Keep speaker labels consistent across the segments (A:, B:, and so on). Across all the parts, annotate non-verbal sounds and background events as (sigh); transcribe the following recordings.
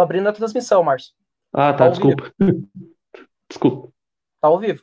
A: Tô abrindo a transmissão, Márcio.
B: Ah, tá, tá desculpa. (laughs) desculpa.
A: Tá ao vivo.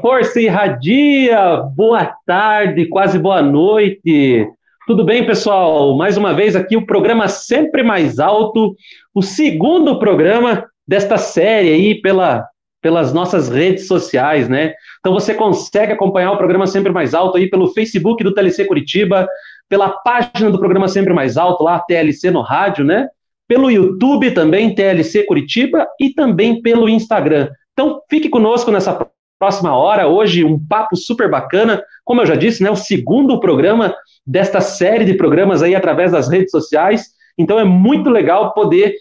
B: força irradia. Boa tarde, quase boa noite. Tudo bem, pessoal? Mais uma vez aqui o programa Sempre Mais Alto, o segundo programa desta série aí pela, pelas nossas redes sociais, né? Então você consegue acompanhar o programa Sempre Mais Alto aí pelo Facebook do TLC Curitiba, pela página do programa Sempre Mais Alto, lá TLC no rádio, né? Pelo YouTube também, TLC Curitiba, e também pelo Instagram. Então, fique conosco nessa próxima hora. Hoje, um papo super bacana. Como eu já disse, né, o segundo programa desta série de programas aí através das redes sociais. Então, é muito legal poder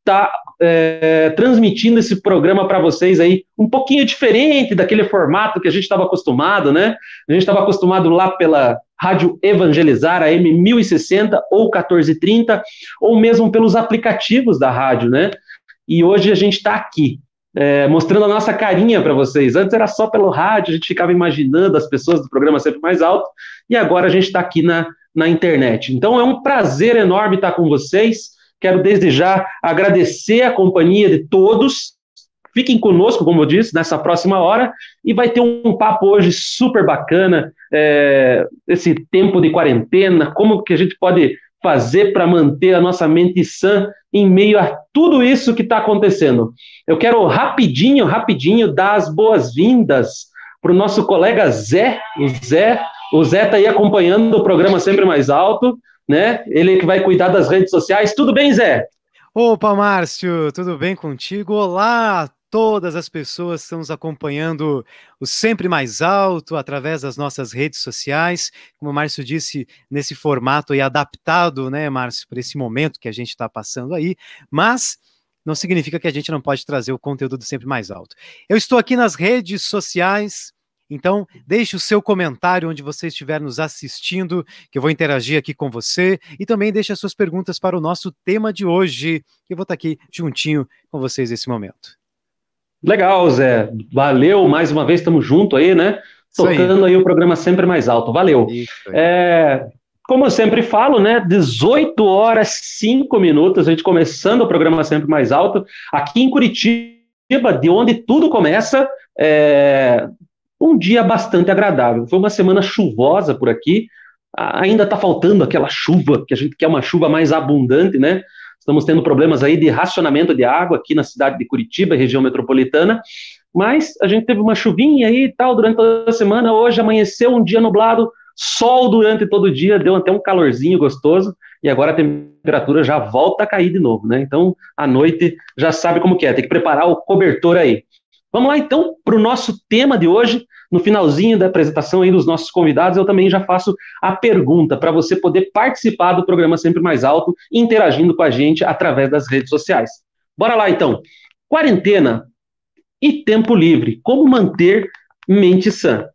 B: estar tá, é, transmitindo esse programa para vocês aí, um pouquinho diferente daquele formato que a gente estava acostumado, né? A gente estava acostumado lá pela Rádio Evangelizar, a M1060 ou 1430, ou mesmo pelos aplicativos da rádio, né? E hoje a gente está aqui é, mostrando a nossa carinha para vocês. Antes era só pelo rádio, a gente ficava imaginando as pessoas do programa sempre mais alto, e agora a gente está aqui na, na internet. Então é um prazer enorme estar com vocês. Quero desde já agradecer a companhia de todos. Fiquem conosco, como eu disse, nessa próxima hora, e vai ter um papo hoje super bacana, é, esse tempo de quarentena, como que a gente pode fazer para manter a nossa mente sã em meio a tudo isso que está acontecendo. Eu quero rapidinho, rapidinho dar as boas-vindas para o nosso colega Zé. O Zé, o Zé está aí acompanhando o programa Sempre Mais Alto, né? Ele que vai cuidar das redes sociais. Tudo bem, Zé?
C: Opa, Márcio, tudo bem contigo? Olá, todas as pessoas que estão nos acompanhando o Sempre Mais Alto através das nossas redes sociais. Como o Márcio disse, nesse formato aí adaptado, né, Márcio, para esse momento que a gente está passando aí, mas não significa que a gente não pode trazer o conteúdo do Sempre Mais Alto. Eu estou aqui nas redes sociais. Então, deixe o seu comentário onde você estiver nos assistindo, que eu vou interagir aqui com você, e também deixe as suas perguntas para o nosso tema de hoje, que eu vou estar aqui juntinho com vocês nesse momento.
B: Legal, Zé. Valeu, mais uma vez, estamos junto aí, né? Tocando aí. aí. o programa sempre mais alto. Valeu. É, como eu sempre falo, né? 18 horas 5 minutos, a gente começando o programa sempre mais alto, aqui em Curitiba, de onde tudo começa. É, um dia bastante agradável. Foi uma semana chuvosa por aqui. Ainda está faltando aquela chuva, que a gente quer uma chuva mais abundante, né? Estamos tendo problemas aí de racionamento de água aqui na cidade de Curitiba, região metropolitana, mas a gente teve uma chuvinha aí e tal durante toda a semana. Hoje amanheceu um dia nublado, sol durante todo o dia, deu até um calorzinho gostoso, e agora a temperatura já volta a cair de novo, né? Então, à noite já sabe como que é, tem que preparar o cobertor aí. Vamos lá então para o nosso tema de hoje, no finalzinho da apresentação aí dos nossos convidados, eu também já faço a pergunta para você poder participar do programa Sempre Mais Alto, interagindo com a gente através das redes sociais. Bora lá então. Quarentena e tempo livre. Como manter mente sã?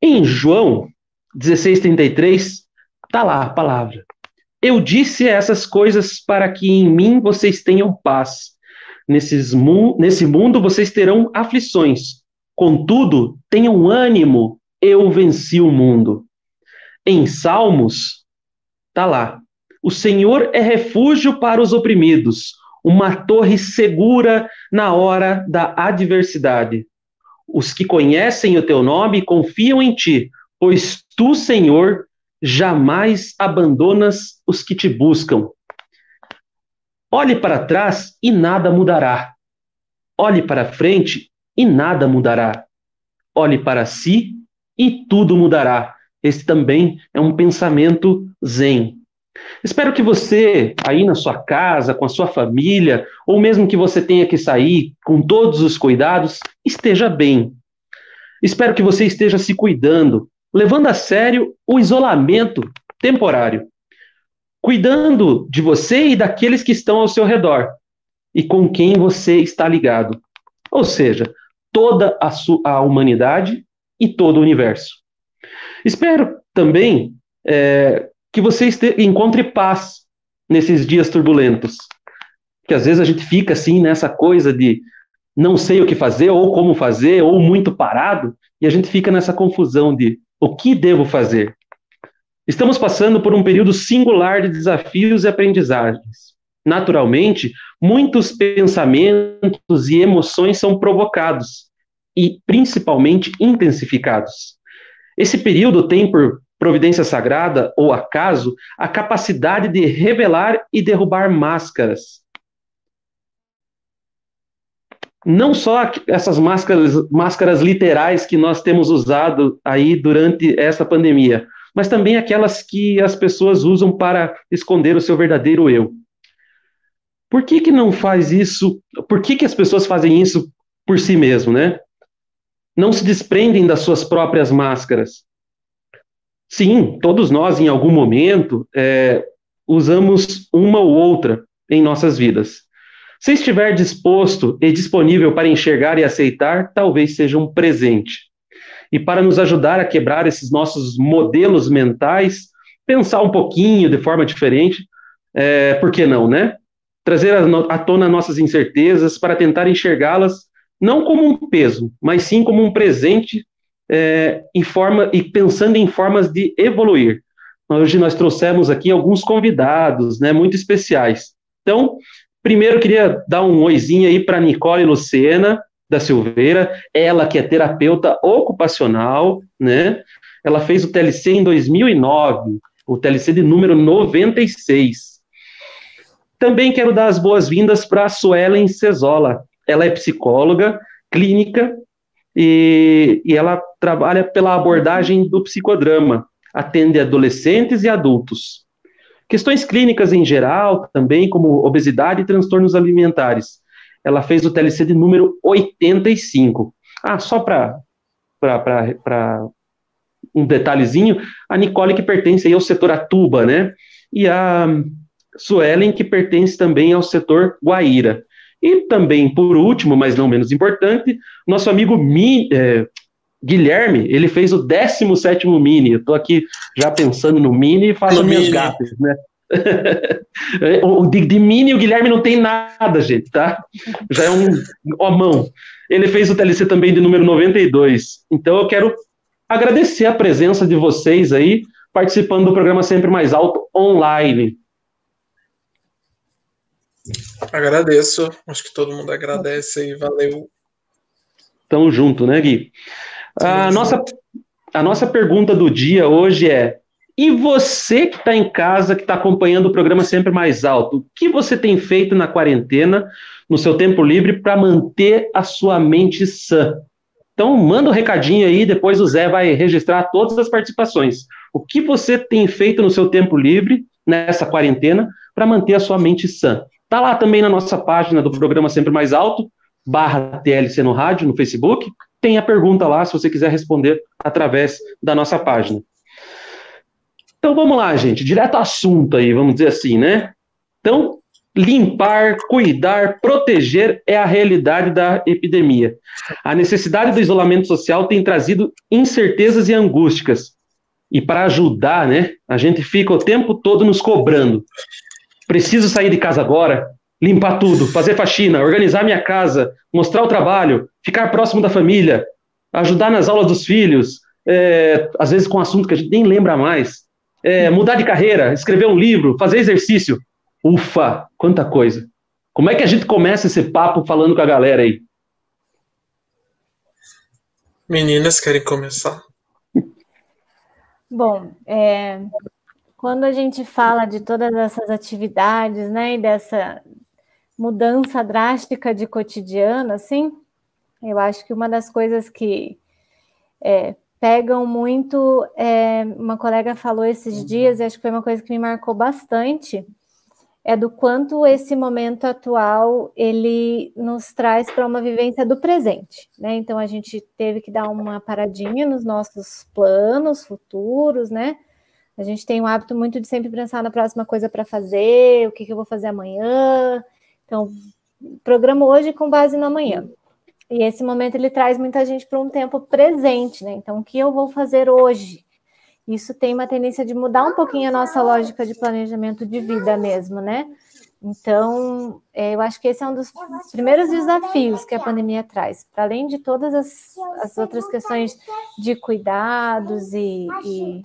B: Em João 16:33 tá lá a palavra. Eu disse essas coisas para que em mim vocês tenham paz. Nesses mu nesse mundo vocês terão aflições, Contudo, tenham ânimo, eu venci o mundo. Em Salmos, tá lá. O Senhor é refúgio para os oprimidos, uma torre segura na hora da adversidade. Os que conhecem o teu nome confiam em ti, pois tu, Senhor, jamais abandonas os que te buscam. Olhe para trás e nada mudará. Olhe para frente e nada mudará. Olhe para si e tudo mudará. Esse também é um pensamento zen. Espero que você, aí na sua casa, com a sua família, ou mesmo que você tenha que sair com todos os cuidados, esteja bem. Espero que você esteja se cuidando, levando a sério o isolamento temporário, cuidando de você e daqueles que estão ao seu redor e com quem você está ligado. Ou seja, toda a, a humanidade e todo o universo. Espero também é, que você encontre paz nesses dias turbulentos. Que às vezes a gente fica assim nessa coisa de não sei o que fazer, ou como fazer, ou muito parado, e a gente fica nessa confusão de o que devo fazer. Estamos passando por um período singular de desafios e aprendizagens. Naturalmente, muitos pensamentos e emoções são provocados e, principalmente, intensificados. Esse período tem por providência sagrada ou acaso, a capacidade de revelar e derrubar máscaras. Não só essas máscaras, máscaras literais que nós temos usado aí durante essa pandemia, mas também aquelas que as pessoas usam para esconder o seu verdadeiro eu. Por que, que não faz isso? Por que, que as pessoas fazem isso por si mesmo, né? Não se desprendem das suas próprias máscaras. Sim, todos nós, em algum momento, é, usamos uma ou outra em nossas vidas. Se estiver disposto e disponível para enxergar e aceitar, talvez seja um presente. E para nos ajudar a quebrar esses nossos modelos mentais, pensar um pouquinho de forma diferente, é, por que não, né? Trazer à tona nossas incertezas para tentar enxergá-las não como um peso, mas sim como um presente é, em forma e pensando em formas de evoluir. Hoje nós trouxemos aqui alguns convidados, né, muito especiais. Então, primeiro queria dar um oizinho aí para Nicole Lucena da Silveira, ela que é terapeuta ocupacional, né? Ela fez o TLC em 2009, o TLC de número 96. Também quero dar as boas-vindas para a Suelen Cesola. Ela é psicóloga, clínica e, e ela trabalha pela abordagem do psicodrama, atende adolescentes e adultos. Questões clínicas em geral, também como obesidade e transtornos alimentares. Ela fez o TLC de número 85. Ah, só para um detalhezinho, a Nicole que pertence aí ao setor Atuba, né? E a Suelen que pertence também ao setor Guaíra. E também, por último, mas não menos importante, nosso amigo Mi, é, Guilherme, ele fez o 17 Mini. Eu estou aqui já pensando no Mini e faço no minhas gatas, né? (laughs) o de, de, Mini o Guilherme não tem nada, gente, tá? Já é um homão. Ele fez o TLC também de número 92. Então eu quero agradecer a presença de vocês aí, participando do programa Sempre Mais Alto online.
D: Agradeço, acho que todo mundo agradece e valeu.
B: Tamo junto, né, Gui? A nossa, a nossa pergunta do dia hoje é: e você que está em casa, que está acompanhando o programa Sempre Mais Alto, o que você tem feito na quarentena, no seu tempo livre, para manter a sua mente sã? Então, manda um recadinho aí, depois o Zé vai registrar todas as participações. O que você tem feito no seu tempo livre, nessa quarentena, para manter a sua mente sã? Está lá também na nossa página do programa Sempre Mais Alto, barra TLC no rádio, no Facebook. Tem a pergunta lá, se você quiser responder através da nossa página. Então vamos lá, gente, direto ao assunto aí, vamos dizer assim, né? Então, limpar, cuidar, proteger é a realidade da epidemia. A necessidade do isolamento social tem trazido incertezas e angústias. E para ajudar, né, a gente fica o tempo todo nos cobrando. Preciso sair de casa agora, limpar tudo, fazer faxina, organizar minha casa, mostrar o trabalho, ficar próximo da família, ajudar nas aulas dos filhos, é, às vezes com assunto que a gente nem lembra mais, é, mudar de carreira, escrever um livro, fazer exercício. Ufa, quanta coisa. Como é que a gente começa esse papo falando com a galera aí?
D: Meninas, querem começar?
E: Bom, é, quando a gente fala de todas essas atividades, né, e dessa, mudança drástica de cotidiano, assim, eu acho que uma das coisas que é, pegam muito, é, uma colega falou esses dias, e acho que foi uma coisa que me marcou bastante, é do quanto esse momento atual ele nos traz para uma vivência do presente, né? Então a gente teve que dar uma paradinha nos nossos planos futuros, né? A gente tem o hábito muito de sempre pensar na próxima coisa para fazer, o que, que eu vou fazer amanhã. Então, programa hoje com base no amanhã. E esse momento ele traz muita gente para um tempo presente, né? Então, o que eu vou fazer hoje? Isso tem uma tendência de mudar um pouquinho a nossa lógica de planejamento de vida mesmo, né? Então, é, eu acho que esse é um dos primeiros desafios que a pandemia traz, para além de todas as, as, outras questões de cuidados e, e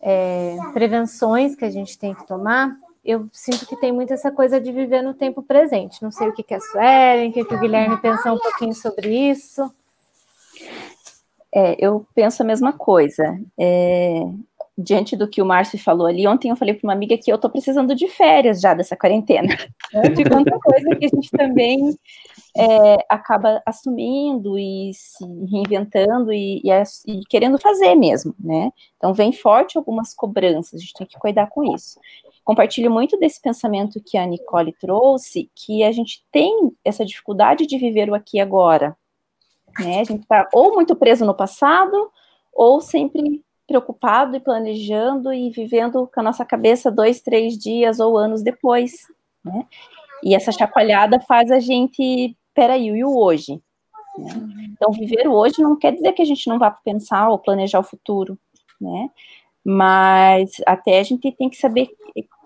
E: é, prevenções que a gente tem que tomar, eu sinto que tem muito essa coisa de viver no tempo presente. Não sei o que, que é a Suelen, o que, que o Guilherme pensou um pouquinho sobre isso.
F: É, eu penso a mesma coisa. É, diante do que o Márcio falou ali, ontem eu falei para uma amiga que eu estou precisando de férias já dessa quarentena, (laughs) né, de quanta coisa que a gente também é, acaba assumindo e se reinventando e, e, e, querendo fazer mesmo, né? Então vem forte algumas cobranças, a gente tem que cuidar com isso. Compartilho muito desse pensamento que a Nicole trouxe, que a gente tem essa dificuldade de viver o aqui e agora, né? A gente está ou muito preso no passado, ou sempre preocupado e planejando e vivendo com a nossa cabeça dois, três dias ou anos depois, né? E essa chacoalhada faz a gente, peraí, e o hoje? Né? Então, viver o hoje não quer dizer que a gente não vá pensar ou planejar o futuro, né? Mas até a gente tem que saber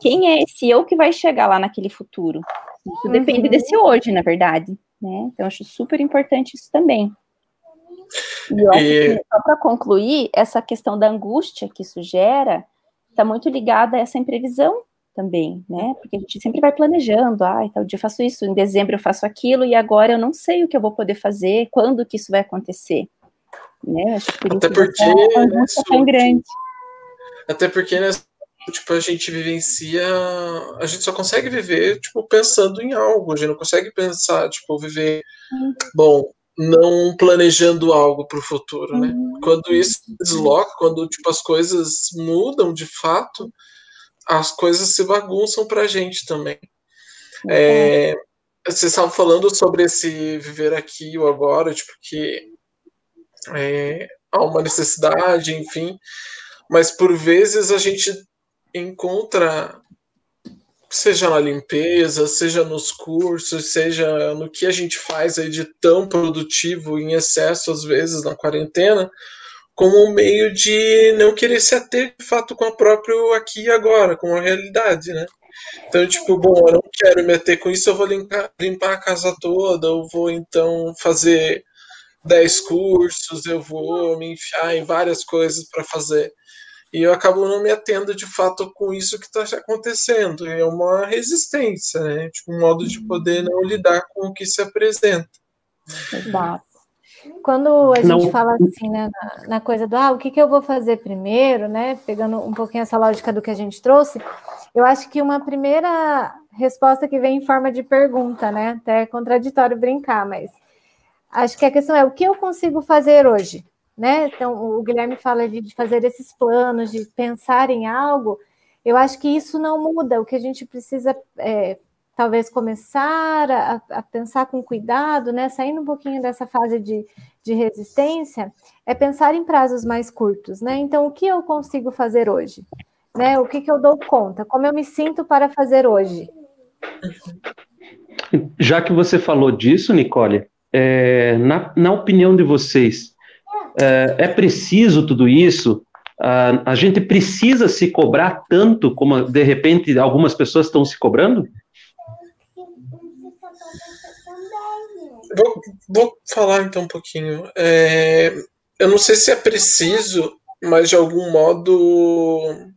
F: quem é esse eu que vai chegar lá naquele futuro. Isso depende uhum. desse hoje, na verdade. Né? Então, acho super importante isso também. E eu acho e... que, só para concluir, essa questão da angústia que isso gera está muito ligada a essa imprevisão também, né? Porque a gente sempre vai planejando, ah, então dia eu faço isso, em dezembro eu faço aquilo, e agora eu não sei o que eu vou poder fazer, quando que isso vai acontecer. Né? Acho que por
D: Até porque é tão grande. Até porque né, tipo, a gente vivencia, a gente só consegue viver, tipo, pensando em algo, a gente não consegue pensar, tipo, viver, bom, não planejando algo para o futuro, né? Quando isso desloca, quando, tipo, as coisas mudam de fato, as coisas se bagunçam para a gente também. É, vocês estavam falando sobre esse viver aqui ou agora, tipo, que é, há uma necessidade, enfim, mas por vezes a gente encontra, seja na limpeza, seja nos cursos, seja no que a gente faz aí de tão produtivo em excesso, às vezes, na quarentena, como um meio de não querer se ater de fato com a própria aqui e agora, com a realidade, né? Então, tipo, bom, eu não quero me ater com isso, eu vou limpar, limpar a casa toda, eu vou então fazer 10 cursos, eu vou me enfiar em várias coisas para fazer. E eu acabo não me atendo de fato com isso que está acontecendo. É uma resistência, né? Tipo, um modo de poder não lidar com o que se apresenta.
E: Exato. Quando a não. gente fala assim, né, na, na, coisa do ah, o que, que eu vou fazer primeiro, né? Pegando um pouquinho essa lógica do que a gente trouxe, eu acho que uma primeira resposta que vem em forma de pergunta, né? Até é contraditório brincar, mas acho que a questão é o que eu consigo fazer hoje? Né? Então, o Guilherme fala de, de fazer esses planos, de pensar em algo. Eu acho que isso não muda. O que a gente precisa é, talvez começar a, a, pensar com cuidado, né? Saindo um pouquinho dessa fase de, de resistência, é pensar em prazos mais curtos, né? Então, o que eu consigo fazer hoje? Né? O que, que eu dou conta? Como eu me sinto para fazer hoje?
B: Já que você falou disso, Nicole, é, na, na opinião de vocês, é, é preciso tudo isso? a gente precisa se cobrar tanto como de repente algumas pessoas estão se cobrando?
D: Vou, vou falar então um pouquinho. É, eu não sei se é preciso, mas de algum modo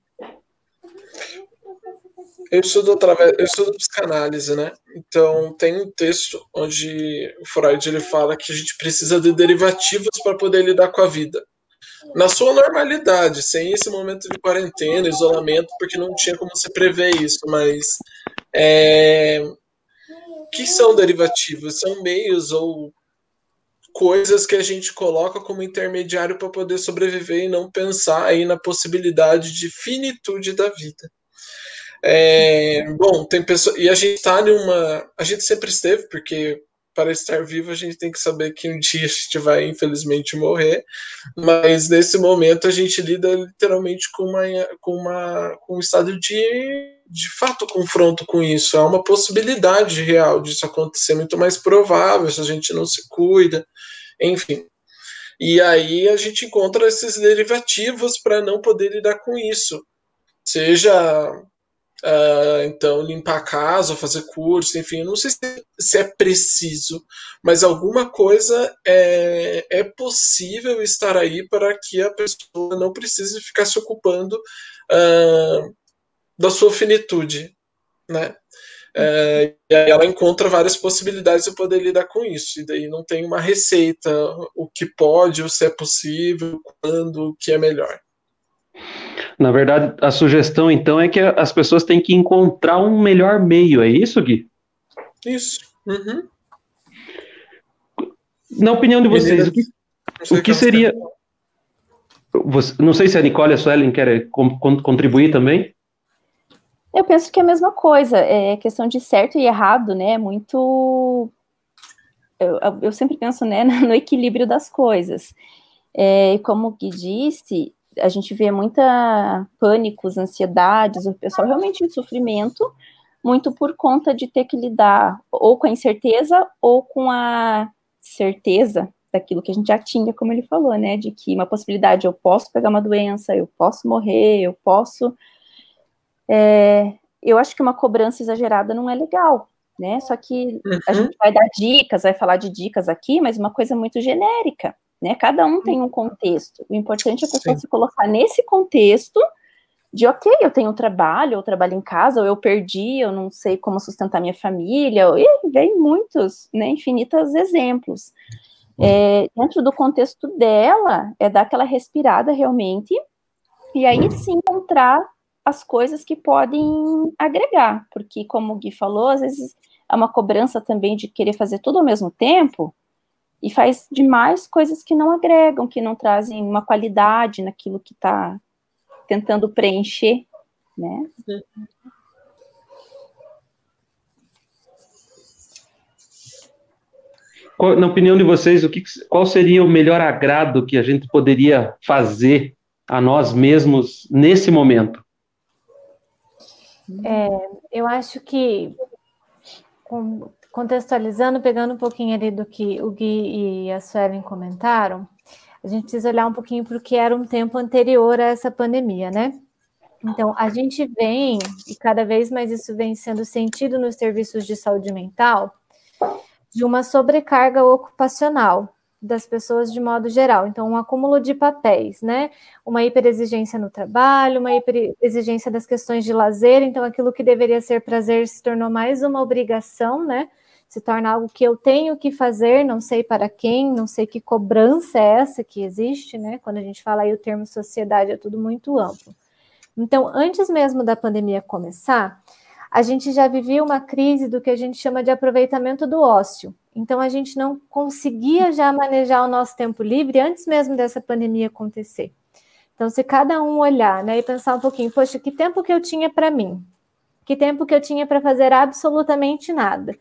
D: eu estudo através, eu estudo psicanálise, né? Então tem um texto onde o Freud ele fala que a gente precisa de derivativos para poder lidar com a vida. Na sua normalidade, sem esse momento de quarentena, isolamento, porque não tinha como se prever isso, mas é, que são derivativos? São meios ou coisas que a gente coloca como intermediário para poder sobreviver e não pensar aí na possibilidade de finitude da vida. É, bom, tem pessoas. E a gente está numa. A gente sempre esteve, porque para estar vivo a gente tem que saber que um dia a gente vai, infelizmente, morrer. Mas nesse momento a gente lida literalmente com, uma, com, uma, com um estado de, de fato confronto com isso. Há uma possibilidade real disso acontecer, muito mais provável se a gente não se cuida, enfim. E aí a gente encontra esses derivativos para não poder lidar com isso. Seja Uh, então, limpar a casa, fazer curso, enfim, não sei se, se, é preciso, mas alguma coisa é, é possível estar aí para que a pessoa não precise ficar se ocupando uh, da sua finitude, né? Uh, e aí ela encontra várias possibilidades de poder lidar com isso, e daí não tem uma receita, o que pode, o se é possível, quando, o que é melhor.
B: Na verdade, a sugestão então é que as pessoas têm que encontrar um melhor meio, é isso, Gui?
D: Isso. Uhum.
B: Na opinião de vocês, o que, o que seria. Você, não sei se a Nicole e a Suelen querem contribuir também.
F: Eu penso que é a mesma coisa, é questão de certo e errado, né? Muito. Eu, eu sempre penso né, (laughs) no equilíbrio das coisas. É, como o Gui disse, a gente vê muita pânicos, ansiedades, o pessoal realmente em sofrimento, muito por conta de ter que lidar ou com a incerteza ou com a certeza daquilo que a gente já tinha, como ele falou, né, de que uma possibilidade, eu posso pegar uma doença, eu posso morrer, eu posso... É, eu acho que uma cobrança exagerada não é legal, né, só que uhum. a gente vai dar dicas, vai falar de dicas aqui, mas uma coisa muito genérica, né? Cada um tem um contexto. O importante é a pessoa Sim. se colocar nesse contexto de ok, eu tenho um trabalho, eu trabalho em casa, ou eu perdi, eu não sei como sustentar minha família, e vem muitos, né, infinitos exemplos. É, dentro do contexto dela, é dar aquela respirada realmente, e aí sim encontrar as coisas que podem agregar, porque como o Gui falou, às vezes é uma cobrança também de querer fazer tudo ao mesmo tempo, e faz demais coisas que não agregam, que não trazem uma qualidade naquilo que está tentando preencher, né?
B: Qual, na opinião de vocês, o que, qual seria o melhor agrado que a gente poderia fazer a nós mesmos nesse momento?
E: É, eu acho que contextualizando, pegando um pouquinho ali do que o Gui e a Suelen comentaram, a gente precisa olhar um pouquinho para o que era um tempo anterior a essa pandemia, né? Então, a gente vem, e cada vez mais isso vem sendo sentido nos serviços de saúde mental, de uma sobrecarga ocupacional das pessoas de modo geral. Então, um acúmulo de papéis, né? Uma hiperexigência no trabalho, uma hiperexigência das questões de lazer. Então, aquilo que deveria ser prazer se tornou mais uma obrigação, né? se torna algo que eu tenho que fazer, não sei para quem, não sei que cobrança é essa que existe, né? Quando a gente fala aí o termo sociedade, é tudo muito amplo. Então, antes mesmo da pandemia começar, a gente já vivia uma crise do que a gente chama de aproveitamento do ócio. Então, a gente não conseguia já manejar o nosso tempo livre antes mesmo dessa pandemia acontecer. Então, se cada um olhar né, e pensar um pouquinho, poxa, que tempo que eu tinha para mim? Que tempo que eu tinha para fazer absolutamente nada?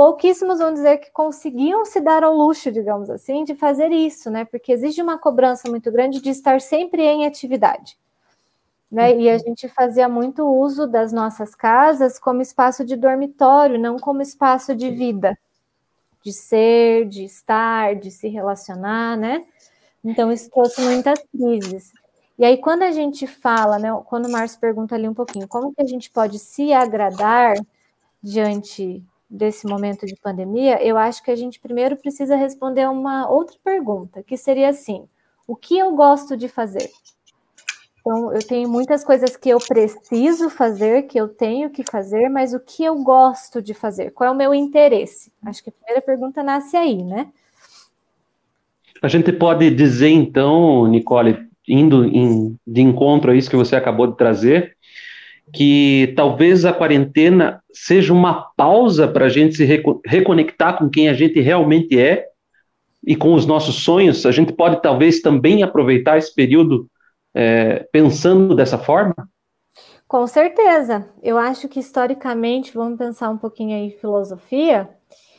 E: pouquíssimos vão dizer que conseguiam se dar ao luxo, digamos assim, de fazer isso, né? Porque exige uma cobrança muito grande de estar sempre em atividade. Né? E a gente fazia muito uso das nossas casas como espaço de dormitório, não como espaço de vida, de ser, de estar, de se relacionar, né? Então isso trouxe muitas crises. E aí quando a gente fala, né, quando o Márcio pergunta ali um pouquinho, como que a gente pode se agradar diante desse momento de pandemia, eu acho que a gente primeiro precisa responder uma outra pergunta, que seria assim: o que eu gosto de fazer? Então, eu tenho muitas coisas que eu preciso fazer, que eu tenho que fazer, mas o que eu gosto de fazer? Qual é o meu interesse? Acho que a primeira pergunta nasce aí, né?
B: A gente pode dizer, então, Nicole, indo em, de encontro a isso que você acabou de trazer, que talvez a quarentena seja uma pausa para a gente se reconectar com quem a gente realmente é e com os nossos sonhos. A gente pode talvez também aproveitar esse período é, pensando dessa forma?
E: Com certeza. Eu acho que historicamente, vamos pensar um pouquinho aí filosofia,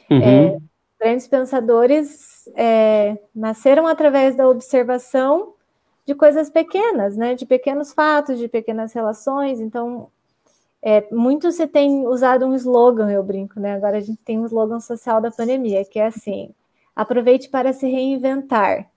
E: uhum. é, grandes pensadores é, nasceram através da observação de coisas pequenas, né? De pequenos fatos, de pequenas relações. Então, é, muito se tem usado um slogan, eu brinco, né? Agora a gente tem um slogan social da pandemia, que é assim: aproveite para se reinventar.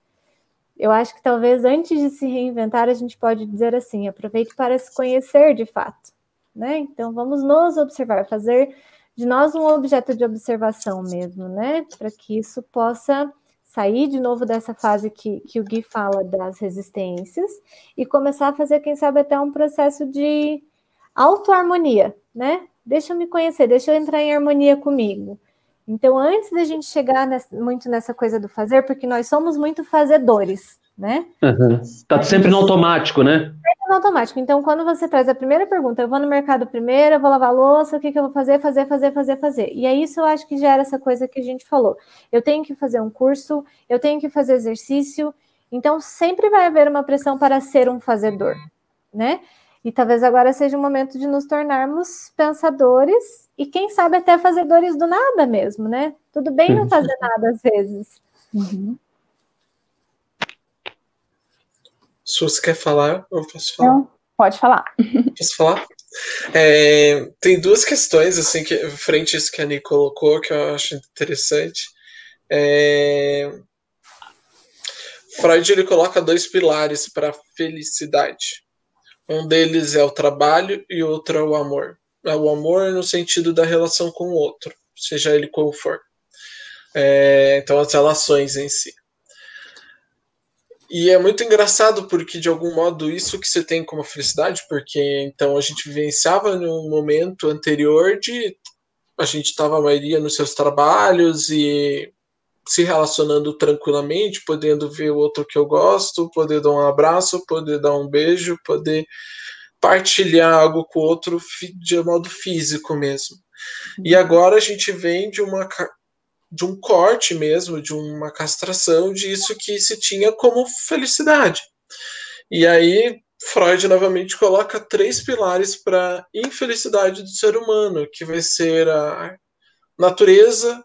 E: Eu acho que talvez antes de se reinventar, a gente pode dizer assim: aproveite para se conhecer de fato. Né? Então, vamos nos observar, fazer de nós um objeto de observação mesmo, né? Para que isso possa sair de novo dessa fase que, que o Gui fala das resistências e começar a fazer, quem sabe, até um processo de autoharmonia, né? Deixa eu me conhecer, deixa eu entrar em harmonia comigo. Então, antes da gente chegar nessa, muito nessa coisa do fazer, porque nós somos muito fazedores, né?
B: Uhum. Tá sempre no automático, né?
E: Sempre no automático. Então, quando você traz a primeira pergunta, eu vou no mercado primeiro, eu vou lavar louça, o que, que eu vou fazer? Fazer, fazer, fazer, fazer. E aí, isso eu acho que gera essa coisa que a gente falou. Eu tenho que fazer um curso, eu tenho que fazer exercício. Então, sempre vai haver uma pressão para ser um fazedor, né? E talvez agora seja o momento de nos tornarmos pensadores e, quem sabe, até fazedores do nada mesmo, né? Tudo bem não fazer nada às vezes. Uhum.
D: Se você quer falar, eu posso falar. Não,
F: pode falar. (laughs)
D: Posso falar? É, tem duas questões, assim, que frente a isso que a Nick colocou, que eu acho interessante. É... Freud ele coloca dois pilares para a felicidade. Um deles é o trabalho e outro é o amor. É o amor no sentido da relação com o outro, seja ele qual for. É, então, as relações em si. E é muito engraçado porque, de algum modo, isso que você tem como felicidade, porque então a gente vivenciava num momento anterior de a gente estava a maioria nos seus trabalhos e se relacionando tranquilamente, podendo ver o outro que eu gosto, poder dar um abraço, poder dar um beijo, poder partilhar algo com o outro de modo físico mesmo. E agora a gente vem de uma de um corte mesmo, de uma castração disso que se tinha como felicidade. E aí Freud novamente coloca três pilares para infelicidade do ser humano, que vai ser a natureza,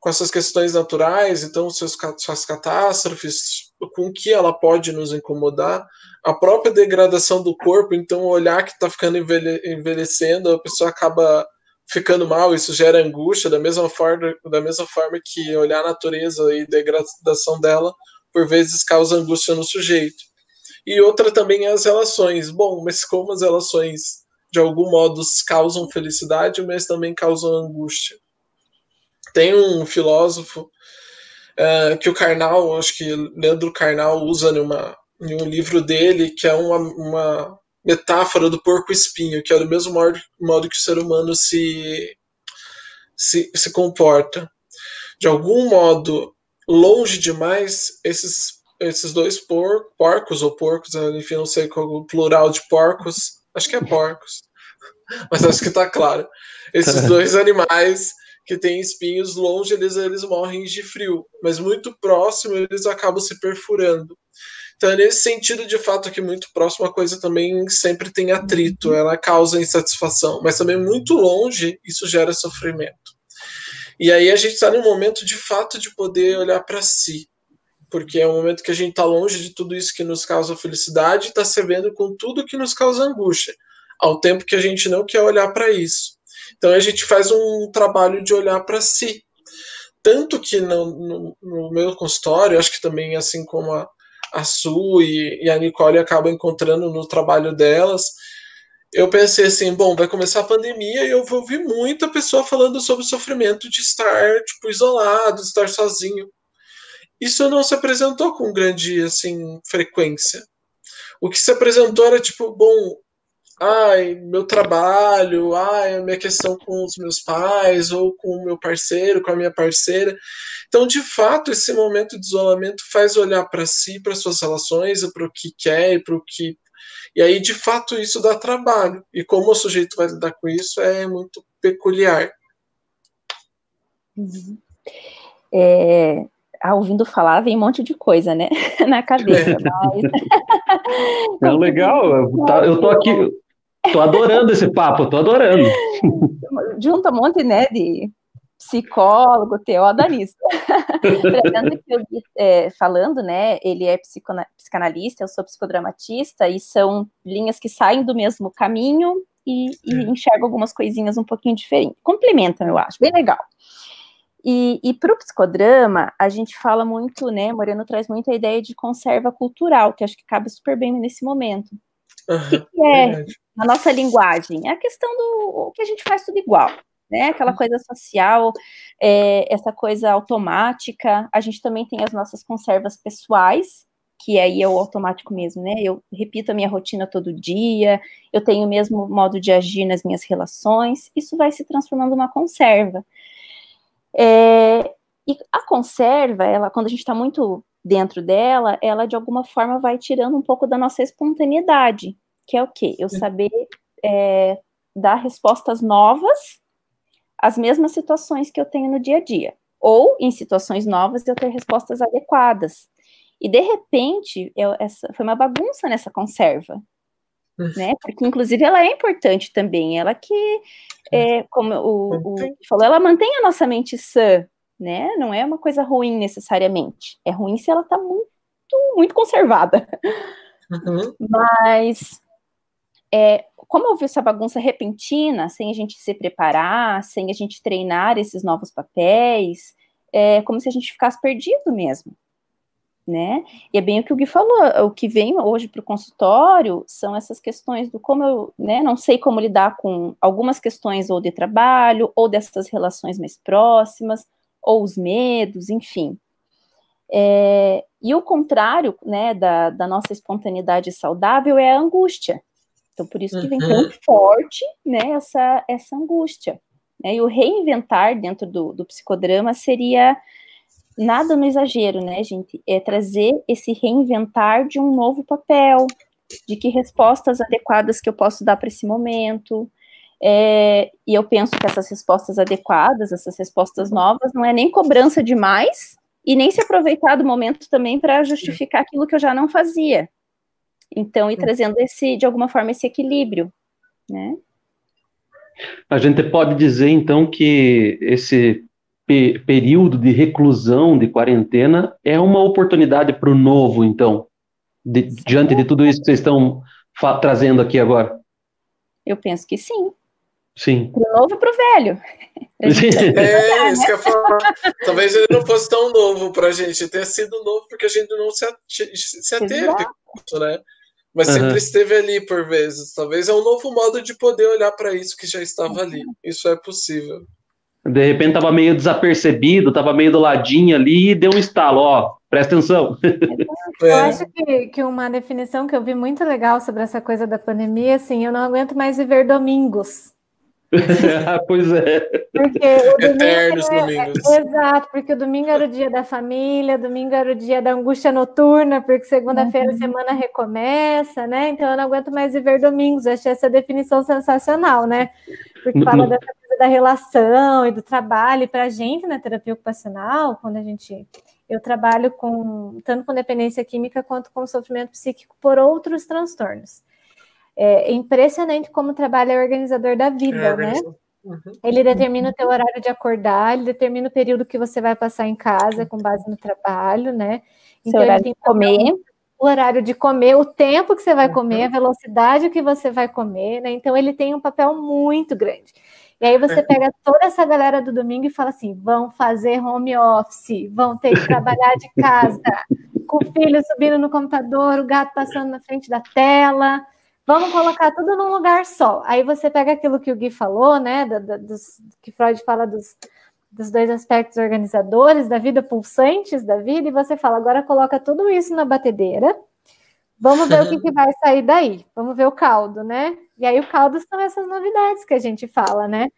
D: com essas questões naturais, então seus, suas catástrofes, com que ela pode nos incomodar, a própria degradação do corpo, então olhar que está ficando envelhe envelhecendo, a pessoa acaba ficando mal, isso gera angústia, da mesma forma, da mesma forma que olhar a natureza e degradação dela, por vezes causa angústia no sujeito. E outra também é as relações. Bom, mas como as relações de algum modo causam felicidade, mas também causam angústia. Tem um filósofo uh, que o Karnal, acho que Leandro Karnal usa numa, em um livro dele, que é uma, uma metáfora do porco-espinho, que é do mesmo modo, modo que o ser humano se, se, se comporta. De algum modo, longe demais, esses, esses dois por, porcos, ou porcos, enfim, não sei qual o plural de porcos, acho que é porcos, (laughs) mas acho que está claro. Esses dois animais que têm espinhos longe, eles, eles morrem de frio, mas muito próximo eles acabam se perfurando. Então, é nesse sentido, de fato, que muito próximo a coisa também sempre tem atrito, ela causa insatisfação, mas também muito longe isso gera sofrimento. E aí a gente está num momento de fato de poder olhar para si, porque é um momento que a gente está longe de tudo isso que nos causa felicidade e está se vendo com tudo que nos causa angústia, ao tempo que a gente não quer olhar para isso. Então a gente faz um trabalho de olhar para si. Tanto que no, no, no, meu consultório, acho que também assim como a, a Su e, e a Nicole acabam encontrando no trabalho delas, eu pensei assim, bom, vai começar a pandemia e eu vou ouvir muita pessoa falando sobre o sofrimento de estar, tipo, isolado, de estar sozinho. Isso não se apresentou com grande, assim, frequência. O que se apresentou era, tipo, bom, ai, meu trabalho, ai, a minha questão com os meus pais, ou com o meu parceiro, com a minha parceira. Então, de fato, esse momento de isolamento faz olhar para si, para suas relações, para o que quer e para o que E aí, de fato, isso dá trabalho. E como o sujeito vai lidar com isso é muito peculiar.
F: Uhum. É, ah, ouvindo falar, vem um monte de coisa, né? (laughs) Na cabeça. É.
B: Mas... (laughs) É legal, eu, tá, eu tô aqui, tô adorando esse papo, tô adorando. (laughs)
F: Junta um monte, né, de psicólogo, (laughs) que é, falando, né, ele é psicanalista, eu sou psicodramatista, e são linhas que saem do mesmo caminho e, e enxergam algumas coisinhas um pouquinho diferentes. Complementam, eu acho, bem legal. E, e para o psicodrama, a gente fala muito, né? Moreno traz muito a ideia de conserva cultural, que acho que cabe super bem nesse momento. Uhum, o que, que é verdade. a nossa linguagem? É a questão do que a gente faz tudo igual, né? Aquela coisa social, é, essa coisa automática. A gente também tem as nossas conservas pessoais, que aí é o automático mesmo, né? Eu repito a minha rotina todo dia, eu tenho o mesmo modo de agir nas minhas relações, isso vai se transformando numa conserva. É, e a conserva, ela, quando a gente está muito dentro dela, ela de alguma forma vai tirando um pouco da nossa espontaneidade, que é o quê? Eu saber é, dar respostas novas às mesmas situações que eu tenho no dia a dia. Ou, em situações novas, eu ter respostas adequadas. E, de repente, eu, essa, foi uma bagunça nessa conserva. Né? Porque, inclusive, ela é importante também. Ela que é, como o, o falou, ela mantém a nossa mente sã, né? Não é uma coisa ruim necessariamente. É ruim se ela está muito, muito conservada. Uhum. Mas é, como houve essa bagunça repentina, sem a gente se preparar, sem a gente treinar esses novos papéis, é como se a gente ficasse perdido mesmo né? E é bem o que o Gui falou, o que vem hoje para o consultório são essas questões do como eu, né, não sei como lidar com algumas questões ou de trabalho, ou dessas relações mais próximas, ou os medos, enfim. É, e o contrário, né, da, da nossa espontaneidade saudável é a angústia. Então, por isso que vem tão uhum. forte, né, essa, essa angústia. Né? E o reinventar dentro do, do psicodrama seria nada no exagero, né, gente? É trazer esse reinventar de um novo papel, de que respostas adequadas que eu posso dar para esse momento. É, e eu penso que essas respostas adequadas, essas respostas novas, não é nem cobrança demais e nem se aproveitar do momento também para justificar aquilo que eu já não fazia. Então, e trazendo esse, de alguma forma, esse equilíbrio, né?
B: A gente pode dizer, então, que esse pe período de reclusão, de quarentena, é uma oportunidade para o novo, então, de, diante de tudo isso que vocês estão trazendo aqui agora?
F: Eu penso que sim.
B: Sim.
F: Para o novo e para o velho. (laughs)
D: É, isso que eu falar. Talvez ele não fosse tão novo para a gente, tenha sido novo porque a gente não se, se ateve isso, né? Mas uhum. sempre esteve ali por vezes. Talvez é um novo modo de poder olhar para isso que já estava ali. Isso é possível.
B: De repente tava meio desapercebido, tava meio do ladinho ali e deu um estalo, ó, presta atenção.
E: Eu é. acho que, que uma definição que eu vi muito legal sobre essa coisa da pandemia, assim, eu não aguento mais viver domingos. (laughs)
B: pois é.
E: Porque o Eternos é, domingos. É, exato, porque o domingo era o dia da família, domingo era o dia da angústia noturna, porque segunda-feira uhum. a semana recomeça, né? Então eu não aguento mais viver domingos. Eu achei essa definição sensacional, né? Porque fala uhum. dessa coisa da relação e do trabalho. E para a gente, na terapia ocupacional, quando a gente. Eu trabalho com tanto com dependência química quanto com sofrimento psíquico por outros transtornos. É impressionante como o trabalho é organizador da vida, é, né? Uhum. Ele determina o teu horário de acordar, ele determina o período que você vai passar em casa com base no trabalho, né?
F: Então, Seu horário de comer.
E: O horário de comer, o tempo que você vai comer, a uhum. velocidade que você vai comer, né? Então ele tem um papel muito grande. E aí você pega toda essa galera do domingo e fala assim: vão fazer home office, vão ter que trabalhar de (laughs) casa, com o filho subindo no computador, o gato passando na frente da tela. Vamos colocar tudo num lugar só. Aí você pega aquilo que o Gui falou, né? Da, da, dos, que Freud fala dos, dos dois aspectos organizadores da vida, pulsantes da vida, e você fala, agora coloca tudo isso na batedeira. Vamos ver o que, que, vai sair daí. Vamos ver o caldo, né? E aí o caldo são essas novidades que a gente fala, né?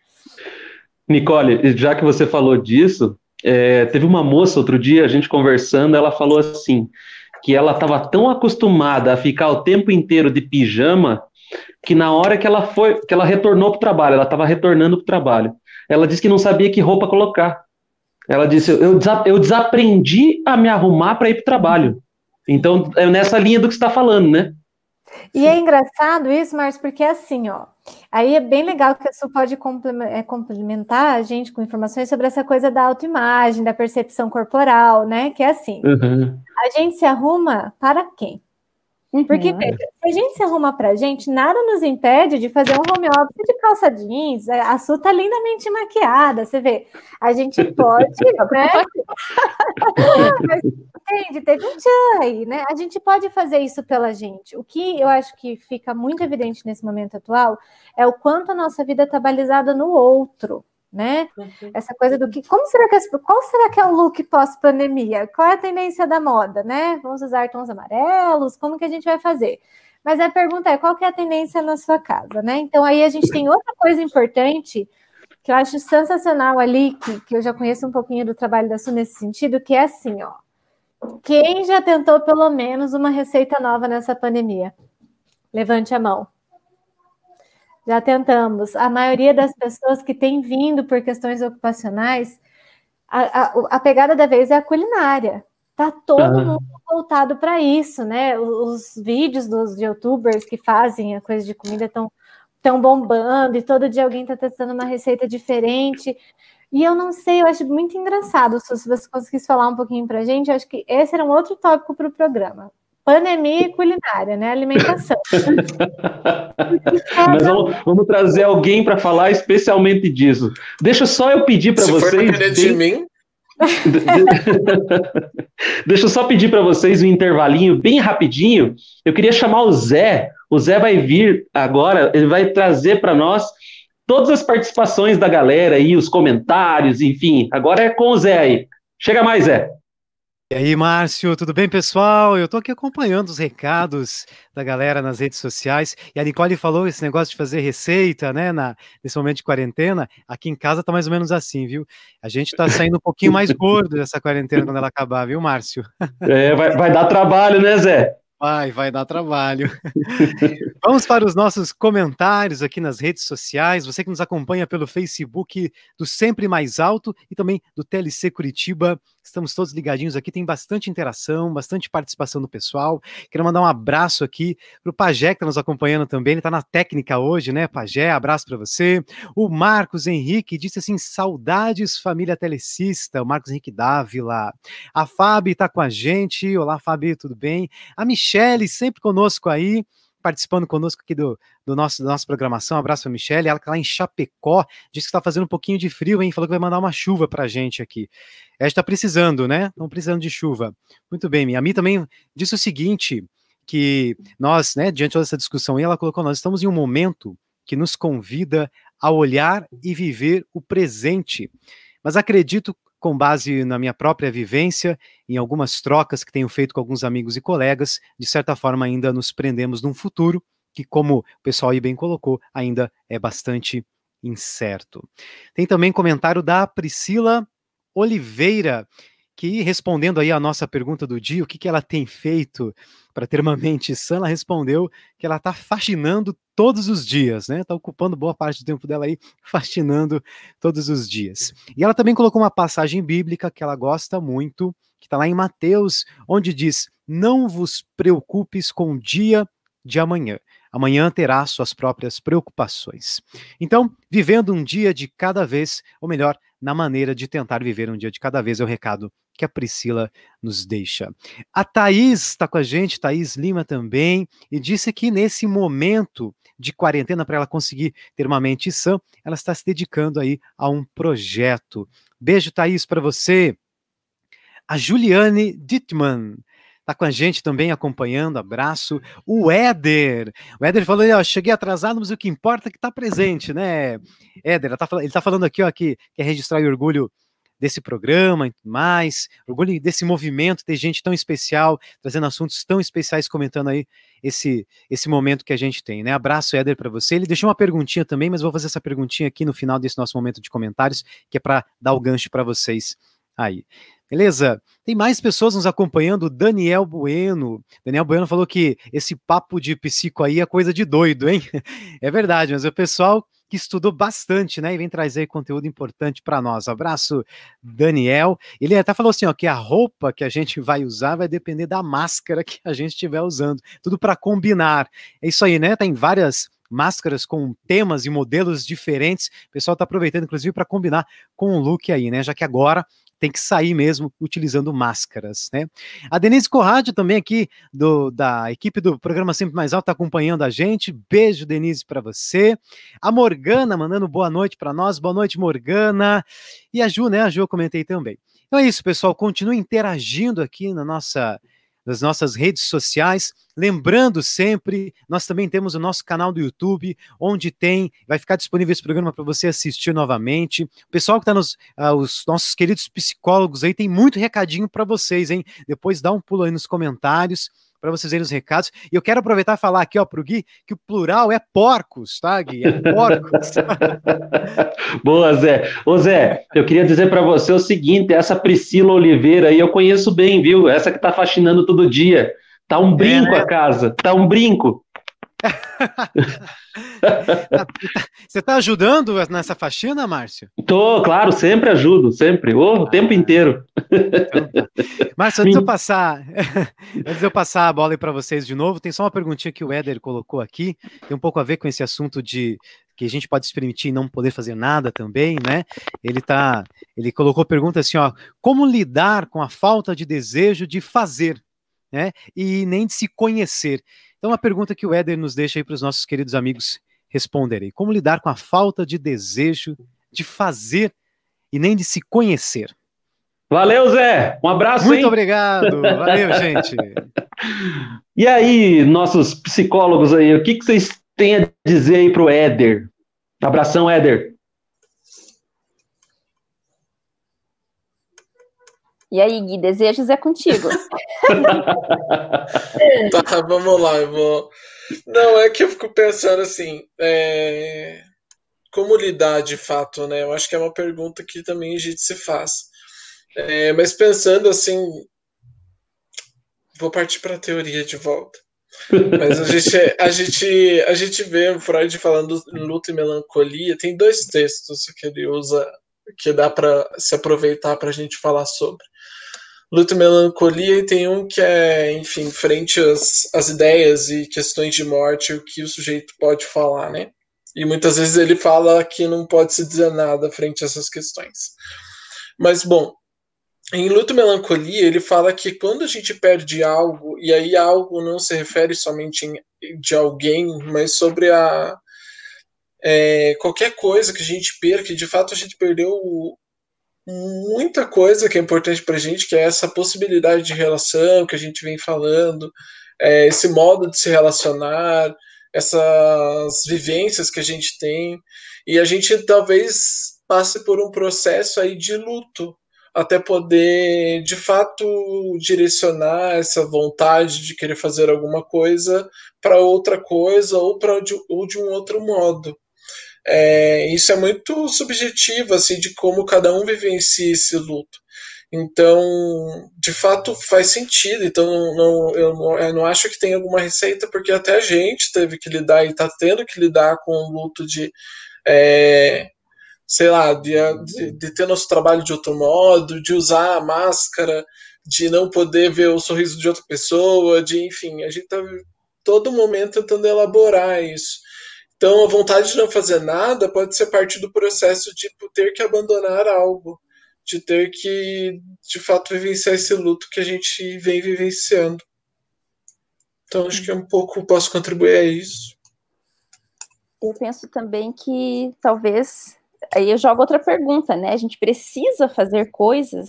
B: Nicole, já que você falou disso, é, teve uma moça outro dia, a gente conversando, ela falou assim: que ela estava tão acostumada a ficar o tempo inteiro de pijama que na hora que ela foi, que ela retornou para o trabalho, ela estava retornando para o trabalho, ela disse que não sabia que roupa colocar. Ela disse: eu, eu desaprendi a me arrumar para ir para o trabalho. Então, é nessa linha do que está falando, né?
E: E é engraçado isso, Márcio, porque é assim, ó. Aí é bem legal que Su pode é, complementar a gente com informações sobre essa coisa da autoimagem, da percepção corporal, né? Que é assim: uhum. a gente se arruma para quem? Porque uhum. se a gente se arruma pra gente, nada nos impede de fazer um home office de calça jeans. A Su tá lindamente maquiada, você vê. A gente (laughs) pode, né? (laughs) Entende? Teve um tchan aí, né? A gente pode fazer isso pela gente. O que eu acho que fica muito evidente nesse momento atual é o quanto a nossa vida tá balizada no outro né? Uhum. Essa coisa do que, como será que qual será que é o look pós-pandemia? Qual é a tendência da moda, né? Vamos usar tons amarelos? Como que a gente vai fazer? Mas a pergunta é qual que é a tendência na sua casa, né? Então aí a gente tem outra coisa importante que eu acho sensacional ali, que, que eu já conheço um pouquinho do trabalho da Su nesse sentido, que é assim, ó. Quem já tentou pelo menos uma receita nova nessa pandemia? Levante a mão. Já tentamos. A maioria das pessoas que têm vindo por questões ocupacionais, a, a, a pegada da vez é a culinária. Tá todo uhum. mundo voltado para isso, né? Os, os, vídeos dos youtubers que fazem a coisa de comida estão tão bombando e todo dia alguém está testando uma receita diferente. E eu não sei, eu acho muito engraçado. Se você conseguisse falar um pouquinho para a gente, acho que esse era um outro tópico para o programa pandemia e culinária, né? Alimentação. (laughs)
B: Mas vamos, vamos, trazer alguém para falar especialmente disso. Deixa só eu pedir para vocês. For bem... de mim. (laughs) Deixa eu só pedir para vocês um intervalinho bem rapidinho. Eu queria chamar o Zé. O Zé vai vir agora, ele vai trazer para nós todas as participações da galera aí, os comentários, enfim. Agora é com o Zé aí. Chega mais, Zé.
C: E aí, Márcio, tudo bem, pessoal? Eu tô aqui acompanhando os recados da galera nas redes sociais. E a Nicole falou esse negócio de fazer receita, né, na, nesse momento de quarentena. Aqui em casa tá mais ou menos assim, viu? A gente tá saindo um pouquinho mais gordo dessa quarentena quando ela acabar, viu, Márcio?
B: É, vai, vai dar trabalho, né, Zé?
C: Vai, vai dar trabalho. (laughs) Vamos para os nossos comentários aqui nas redes sociais. Você que nos acompanha pelo Facebook do Sempre Mais Alto e também do TLC Curitiba. Estamos todos ligadinhos aqui, tem bastante interação, bastante participação do pessoal. Quero mandar um abraço aqui para o Pajé, que está nos acompanhando também. Ele está na técnica hoje, né? Pajé, abraço para você. O Marcos Henrique disse assim: saudades, família telecista. O Marcos Henrique Dávila. A Fábio está com a gente. Olá, Fábio, tudo bem? A Michele, sempre conosco aí participando conosco aqui do, do nosso, da nossa programação. Um abraço para Michelle, ela que tá lá em Chapecó, disse que está fazendo um pouquinho de frio, hein? Falou que vai mandar uma chuva para a gente aqui. A gente está precisando, né? Estamos precisando de chuva. Muito bem, a mim também disse o seguinte, que nós, né, diante dessa discussão, ela colocou, nós estamos em um momento que nos convida a olhar e viver o presente. Mas acredito com base na minha própria vivência, em algumas trocas que tenho feito com alguns amigos e colegas, de certa forma ainda nos prendemos num futuro que, como o pessoal aí bem colocou, ainda é bastante incerto. Tem também comentário da Priscila Oliveira, que respondendo aí a nossa pergunta do dia, o que, que ela tem feito para ter uma mente sã, ela respondeu que ela está fascinando todos os dias, né? Está ocupando boa parte do tempo dela aí fascinando todos os dias. E ela também colocou uma passagem bíblica que ela gosta muito, que está lá em Mateus, onde diz: Não vos preocupes com o dia de amanhã. Amanhã terá suas próprias preocupações. Então, vivendo um dia de cada vez, ou melhor, na maneira de tentar viver um dia de cada vez, é o recado que a Priscila nos deixa. A Thaís está com a gente, Thaís Lima também, e disse que nesse momento de quarentena, para ela conseguir ter uma mente sã, ela está se dedicando aí a um projeto. Beijo, Thaís, para você. A Juliane Dittmann está com a gente também acompanhando, abraço. O Éder, o Éder falou, ó, cheguei atrasado, mas o que importa é que está presente, né? Éder, ele está tá falando aqui, ó, que quer registrar o orgulho desse programa e mais, orgulho desse movimento, ter gente tão especial, trazendo assuntos tão especiais, comentando aí esse, esse momento que a gente tem, né? Abraço, Éder, para você. Ele deixou uma perguntinha também, mas vou fazer essa perguntinha aqui no final desse nosso momento de comentários, que é para dar o gancho para vocês aí. Beleza? Tem mais pessoas nos acompanhando. Daniel Bueno. Daniel Bueno falou que esse papo de psico aí é coisa de doido, hein? (laughs) É verdade, mas o pessoal que estudou bastante, né? E vem trazer conteúdo importante para nós. Abraço, Daniel. Ele até falou assim, ó, que a roupa que a gente vai usar vai depender da máscara que a gente estiver usando. Tudo para combinar. É isso aí, né? Tem várias máscaras com temas e modelos diferentes. O pessoal está aproveitando, inclusive, para combinar com o look aí, né? Já que agora tem que sair mesmo utilizando máscaras, né? A Denise Corrádio também aqui do, da equipe do programa Sempre Mais Alto está acompanhando a gente. Beijo, Denise, para você. A Morgana mandando boa noite para nós. Boa noite, Morgana. E a Ju, né? A Ju eu comentei também. Então é isso, pessoal. Continue interagindo aqui na nossa nas nossas redes sociais. Lembrando sempre, nós também temos o nosso canal do YouTube, onde tem, vai ficar disponível esse programa para você assistir novamente. O pessoal que está nos, uh, os nossos queridos psicólogos aí, tem muito recadinho para vocês, hein? Depois dá um pulo aí nos comentários para vocês verem os recados. E eu quero aproveitar e falar aqui, ó, pro Gui, que o plural é porcos, tá, Gui? É porcos. (laughs)
B: Boa, Zé. Ô, Zé, eu queria dizer para você o seguinte: essa Priscila Oliveira aí eu conheço bem, viu? Essa que tá faxinando todo dia. Tá um brinco é, né? a casa, tá um brinco. (laughs)
C: Você está ajudando nessa faxina, Márcio?
B: Tô, claro, sempre ajudo, sempre, o ah, tempo inteiro.
C: Então, tá. Márcio, antes de eu passar, (laughs) antes de eu passar a bola para vocês de novo, tem só uma perguntinha que o Éder colocou aqui, tem um pouco a ver com esse assunto de que a gente pode se permitir e não poder fazer nada também, né? Ele tá, ele colocou pergunta assim, ó, como lidar com a falta de desejo de fazer, né? E nem de se conhecer. Então, uma pergunta que o Éder nos deixa aí para os nossos queridos amigos responderem: como lidar com a falta de desejo de fazer e nem de se conhecer?
B: Valeu, Zé. Um abraço.
C: Muito
B: hein?
C: obrigado. Valeu, (laughs) gente.
B: E aí, nossos psicólogos aí, o que, que vocês têm a dizer aí para o Éder? Abração, Éder.
F: E aí, Gui, desejos é contigo. (laughs)
D: tá, vamos lá, eu vou. Não, é que eu fico pensando assim, é... como lidar de fato, né? Eu acho que é uma pergunta que também a gente se faz. É, mas pensando assim, vou partir para a teoria de volta. Mas a gente, a gente, a gente vê o Freud falando luta e melancolia. Tem dois textos que ele usa que dá para se aproveitar para a gente falar sobre. Luta e Melancolia e tem um que é, enfim, frente às, às ideias e questões de morte, o que o sujeito pode falar, né? E muitas vezes ele fala que não pode se dizer nada frente a essas questões. Mas, bom, em Luto e Melancolia, ele fala que quando a gente perde algo, e aí algo não se refere somente em, de alguém, mas sobre a, é, qualquer coisa que a gente perca, de fato a gente perdeu muita coisa que é importante para a gente, que é essa possibilidade de relação que a gente vem falando, é, esse modo de se relacionar, essas vivências que a gente tem, e a gente talvez passe por um processo aí de luto até poder de fato direcionar essa vontade de querer fazer alguma coisa para outra coisa ou para ou de um outro modo. É, isso é muito subjetivo, assim, de como cada um vivencia esse luto. Então, de fato, faz sentido. Então, não, eu, não, eu não acho que tem alguma receita, porque até a gente teve que lidar e está tendo que lidar com o luto de, é, sei lá, de, de, de, ter nosso trabalho de outro modo, de usar a máscara, de não poder ver o sorriso de outra pessoa, de, enfim, a gente está todo momento tentando elaborar isso. Então, a vontade de não fazer nada pode ser parte do processo de ter que abandonar algo, de ter que, de fato, vivenciar esse luto que a gente vem vivenciando. Então, acho que é um pouco posso contribuir a isso.
F: Eu penso também que talvez. Aí eu jogo outra pergunta, né? A gente precisa fazer coisas,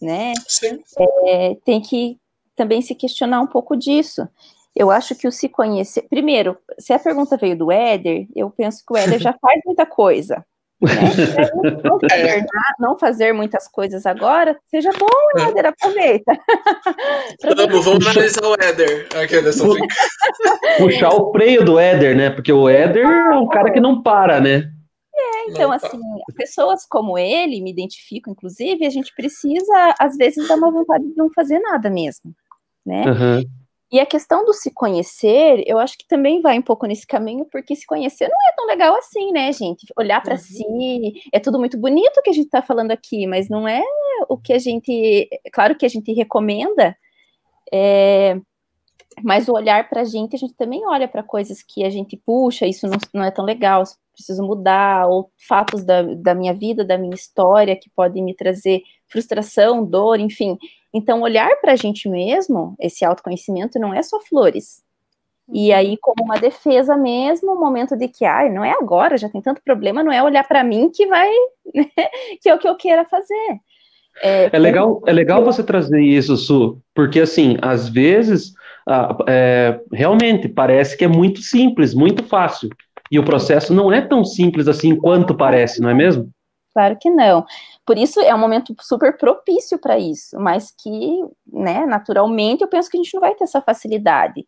F: né?
D: Sim.
F: É, tem que também se questionar um pouco disso. Eu acho que o se conhecer. Primeiro, se a pergunta veio do Éder, eu penso que o Éder já faz muita coisa. Né? (laughs) Não, fazer, é. não, fazer, muitas coisas agora, seja bom, é. Éder, aproveita. (laughs)
D: Vamos, vamos analisar o Éder. (laughs)
B: Puxar o freio do Éder, né? Porque o Éder é um cara que não para, né?
F: É, então, assim, pessoas como ele, me identifico, inclusive, a gente precisa, às vezes, dar uma vontade de não fazer nada mesmo, né? Uhum. E a questão do se conhecer, eu acho que também vai um pouco nesse caminho, porque se conhecer não é tão legal assim, né, gente? Olhar para uhum. si, é tudo muito bonito que a gente está falando aqui, mas não é o que a gente, claro que a gente recomenda, é, mas o olhar para a gente, a gente também olha para coisas que a gente puxa, isso não, não é tão legal, preciso mudar, ou fatos da, da minha vida, da minha história, que podem me trazer frustração, dor, enfim. Então, olhar para a gente mesmo, esse autoconhecimento, não é só flores. E uhum. aí, como uma defesa mesmo, o momento de que, ah, não é agora, já tem tanto problema, não é olhar para mim que vai, (laughs) né, que é o que eu queira fazer.
B: É, é legal, é legal você trazer isso, Su, porque assim, às vezes, ah, é, realmente parece que é muito simples, muito fácil. E o processo não é tão simples assim quanto parece, não é mesmo?
F: Claro que não. Por isso é um momento super propício para isso, mas que, né, naturalmente eu penso que a gente não vai ter essa facilidade.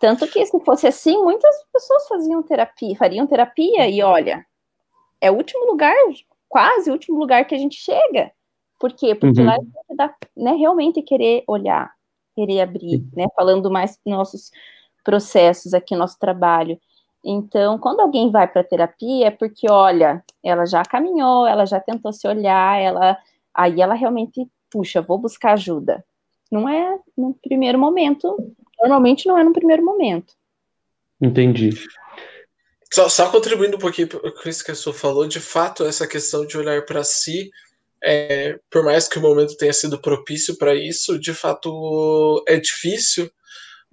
F: Tanto que se fosse assim, muitas pessoas faziam terapia, fariam terapia e olha, é o último lugar, quase o último lugar que a gente chega. Por quê? Porque uhum. lá a gente dá, né, realmente querer olhar, querer abrir, né, falando mais dos nossos processos aqui, nosso trabalho. Então, quando alguém vai para terapia, é porque, olha, ela já caminhou, ela já tentou se olhar, ela aí ela realmente, puxa, vou buscar ajuda. Não é no primeiro momento, normalmente não é no primeiro momento.
B: Entendi.
D: Só, só contribuindo um pouquinho para o que a Su falou, de fato, essa questão de olhar para si, é, por mais que o momento tenha sido propício para isso, de fato é difícil,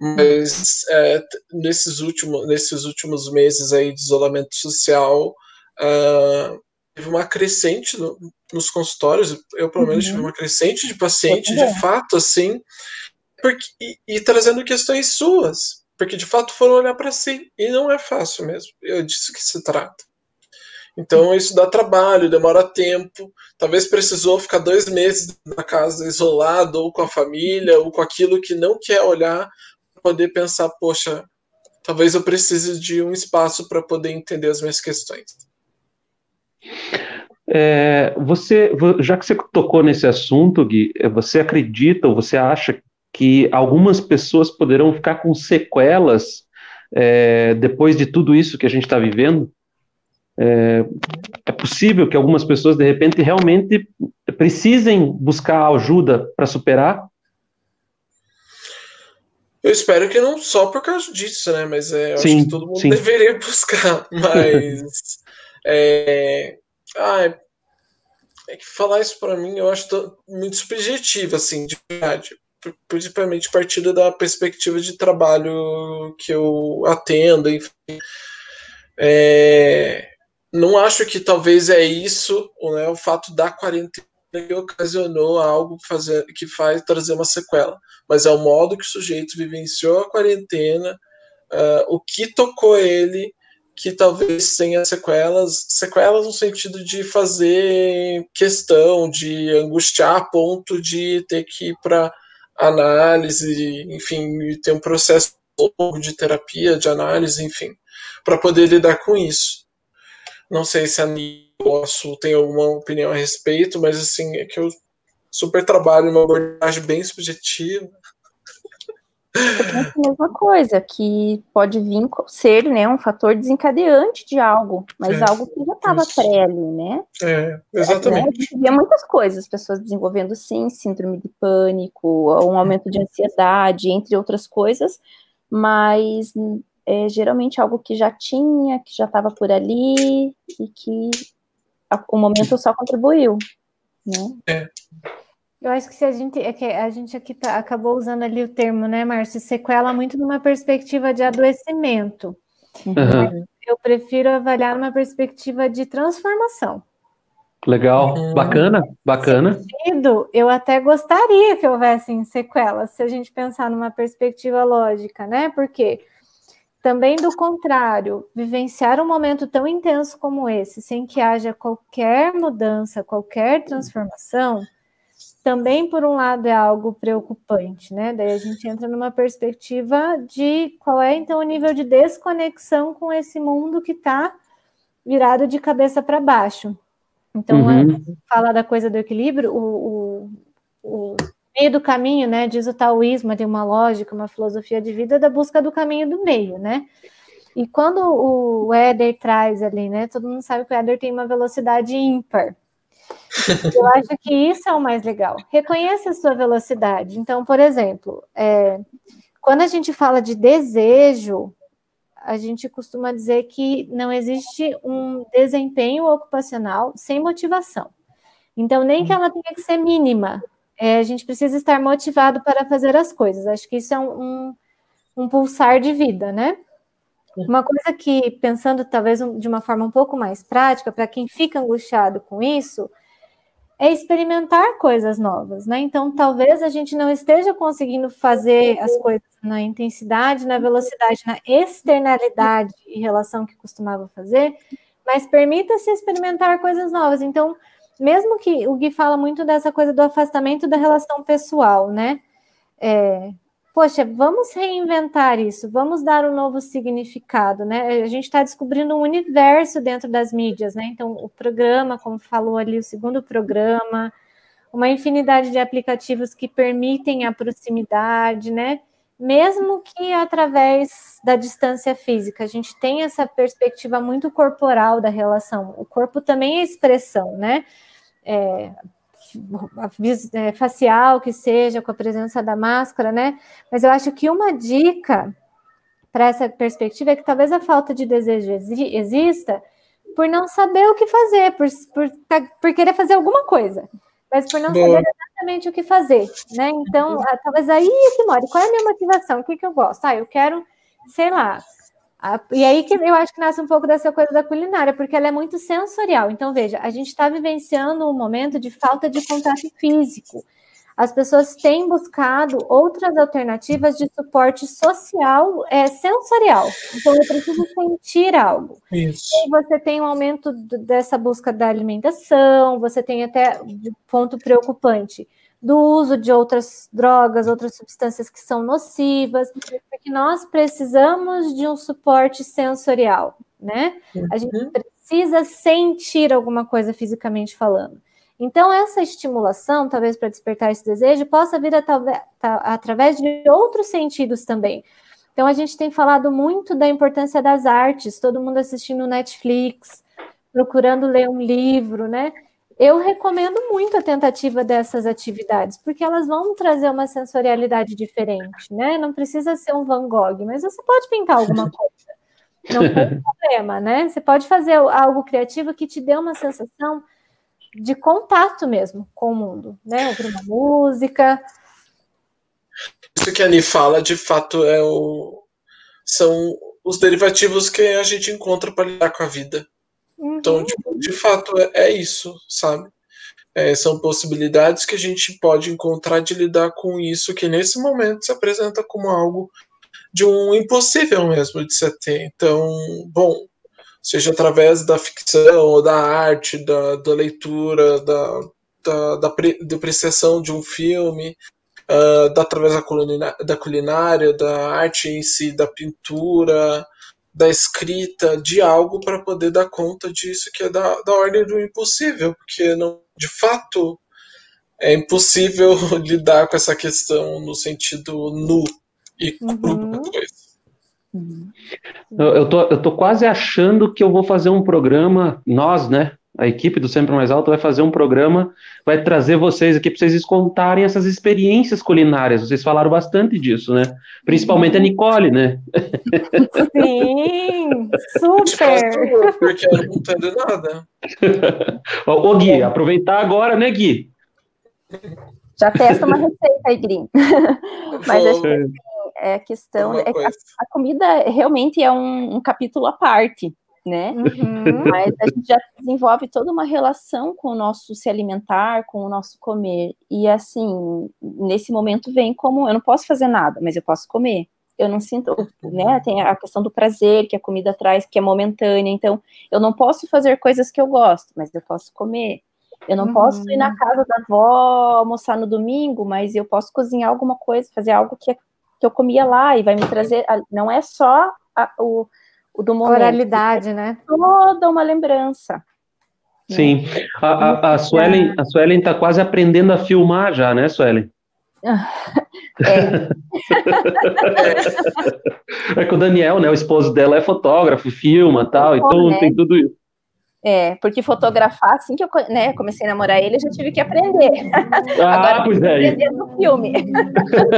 D: mas é, nesses, últimos, nesses últimos meses aí de isolamento social, uh, teve uma crescente no, nos consultórios, eu pelo menos uhum. tive uma crescente de paciente, de fato, assim, porque, e, e, trazendo questões suas, porque de fato foram olhar para si, e não é fácil mesmo, é disso que se trata. Então isso dá trabalho, demora tempo. Talvez precisou ficar dois meses na casa isolado, ou com a família, ou com aquilo que não quer olhar, poder pensar, poxa, talvez eu precise de um espaço para poder entender as minhas questões.
B: É, você, já que você tocou nesse assunto, Gui, é, você acredita ou você acha que algumas pessoas poderão ficar com sequelas é, depois de tudo isso que a gente está vivendo? É, é, possível que algumas pessoas, de repente, realmente precisem buscar ajuda para superar?
D: Eu espero que não só por causa disso, né? Mas é, eu sim, acho que todo mundo sim. deveria (laughs) buscar. Mas. (laughs) é, ah, é, que falar isso para mim eu acho muito subjetivo, assim, de verdade. Principalmente partindo da perspectiva de trabalho que eu atendo, enfim. É, não acho que talvez é isso, né, o fato da quarentena que ocasionou algo fazer, que faz trazer uma sequela, mas é o modo que o sujeito vivenciou a quarentena, uh, o que tocou ele, que talvez tenha sequelas, sequelas no sentido de fazer questão, de angustiar a ponto de ter que ir para análise, enfim, ter um processo longo de terapia, de análise, enfim, para poder lidar com isso. Não sei se a posso ter alguma opinião a respeito, mas assim, é que eu super trabalho uma abordagem bem subjetiva.
F: É a mesma coisa, que pode vir ser né, um fator desencadeante de algo, mas é, algo que já estava pré ali, né?
D: É, exatamente.
F: É, né? muitas coisas, pessoas desenvolvendo sim, síndrome de pânico, um aumento de ansiedade, entre outras coisas, mas é geralmente algo que já tinha, que já estava por ali e que o momento só contribuiu, né? É.
E: Eu acho que se a gente é que a gente aqui tá, acabou usando ali o termo, né, Márcio, sequela muito numa perspectiva de adoecimento. Uhum. Eu prefiro avaliar numa perspectiva de transformação.
B: Legal, uhum. bacana, bacana.
E: Sentido, eu até gostaria que houvessem sequelas, se a gente pensar numa perspectiva lógica, né? Porque também do contrário, vivenciar um momento tão intenso como esse, sem que haja qualquer mudança, qualquer transformação, também por um lado é algo preocupante, né? Daí a gente entra numa perspectiva de qual é então o nível de desconexão com esse mundo que está virado de cabeça para baixo. Então, uhum. fala da coisa do equilíbrio, o, o, o, meio do caminho, né? Diz o taoísmo, tem uma lógica, uma filosofia de vida da busca do caminho do meio, né? E quando o Éder traz ali, né? Todo mundo sabe que o Éder tem uma velocidade ímpar. Eu (laughs) acho que isso é o mais legal. Reconheça a sua velocidade. Então, por exemplo, é, quando a gente fala de desejo, a gente costuma dizer que não existe um desempenho ocupacional sem motivação. Então, nem que ela tenha que ser mínima, é, a gente precisa estar motivado para fazer as coisas. Acho que isso é um, um, um pulsar de vida, né? Uma coisa que, pensando talvez de uma forma um pouco mais prática, para quem fica angustiado com isso, é experimentar coisas novas, né? Então, talvez a gente não esteja conseguindo fazer as coisas na intensidade, na velocidade, na externalidade e relação que costumava fazer, mas permita-se experimentar coisas novas. Então, mesmo que o Gui fala muito dessa coisa do afastamento da relação pessoal, né? É, poxa, vamos reinventar isso, vamos dar um novo significado, né? A gente está descobrindo um universo dentro das mídias, né? Então, o programa, como falou ali, o segundo programa, uma infinidade de aplicativos que permitem a proximidade, né? Mesmo que através da distância física, a gente tem essa perspectiva muito corporal da relação. O corpo também é expressão, né? É, é, facial que seja, com a presença da máscara, né? Mas eu acho que uma dica para essa perspectiva é que talvez a falta de desejo exista por não saber o que fazer, por, por, tá, por querer fazer alguma coisa, mas por não Boa. saber exatamente o que fazer, né? Então, talvez aí que mora. Qual é a minha motivação? O que, que eu gosto? Ah, eu quero, sei lá, e aí que eu acho que nasce um pouco dessa coisa da culinária, porque ela é muito sensorial. Então, veja, a gente está vivenciando um momento de falta de contato físico. As pessoas têm buscado outras alternativas de suporte social é, sensorial. Então, eu preciso sentir algo. Isso. E você tem um aumento dessa busca da alimentação, você tem até ponto preocupante do uso de outras drogas, outras substâncias que são nocivas, porque nós precisamos de um suporte sensorial, né? A gente uhum. precisa sentir alguma coisa fisicamente falando. Então, essa estimulação, talvez para despertar esse desejo, possa vir através de outros sentidos também. Então, a gente tem falado muito da importância das artes, todo mundo assistindo Netflix, procurando ler um livro, né? Eu recomendo muito a tentativa dessas atividades, porque elas vão trazer uma sensorialidade diferente, né? Não precisa ser um Van Gogh, mas você pode pintar alguma (laughs) coisa. Não tem problema, né? Você pode fazer algo criativo que te dê uma sensação de contato mesmo com o mundo, né? Ouvir uma música.
D: Isso que a Ani fala, de fato, é o... são os derivativos que a gente encontra para lidar com a vida. Uhum. Então, tipo, de fato, é, é isso, sabe? É, são possibilidades que a gente pode encontrar de lidar com isso, que nesse momento se apresenta como algo de um impossível mesmo de se ter. Então, bom, seja através da ficção, da arte, da, da leitura, da, da, da, pre, da apreciação de um filme, uh, da, através da culinária, da culinária, da arte em si, da pintura, da escrita de algo para poder dar conta disso que é da, da ordem do impossível, porque não, de fato é impossível (laughs) lidar com essa questão no sentido nu e cru uhum. da coisa.
B: Uhum. Eu, tô, eu tô quase achando que eu vou fazer um programa, nós, né? a equipe do Sempre Mais Alto vai fazer um programa, vai trazer vocês aqui para vocês contarem essas experiências culinárias. Vocês falaram bastante disso, né? Principalmente a Nicole, né?
E: Sim, super!
D: Porque eu não entendo nada.
B: Ô, Gui, aproveitar agora, né, Gui?
F: Já testa uma receita aí, Grim. Mas acho que é a questão. É, a, a, comida realmente é um, um capítulo à parte né? Uhum. Mas a gente já desenvolve toda uma relação com o nosso se alimentar, com o nosso comer. E assim, nesse momento vem como eu não posso fazer nada, mas eu posso comer. Eu não sinto, né? Tem a questão do prazer que a comida traz, que é momentânea. Então, eu não posso fazer coisas que eu gosto, mas eu posso comer. Eu não uhum. posso ir na uhum. casa da avó almoçar no domingo, mas eu posso cozinhar alguma coisa, fazer algo que, que eu comia lá e vai me trazer. Não é só a, o do momento.
E: Oralidade, né?
F: Toda uma lembrança.
B: Sim. Né? A, a, a, Suelen, a Suelen está quase aprendendo a filmar já, né, Suelen? (laughs)
F: É. (laughs)
B: é que o Daniel, né, o esposo dela é fotógrafo, filma tal, então né? tem tudo isso.
F: É, porque fotografar, assim que eu né, comecei a namorar ele, eu já tive que aprender. (laughs)
B: Ah, Agora, pois é.
F: aprender no filme.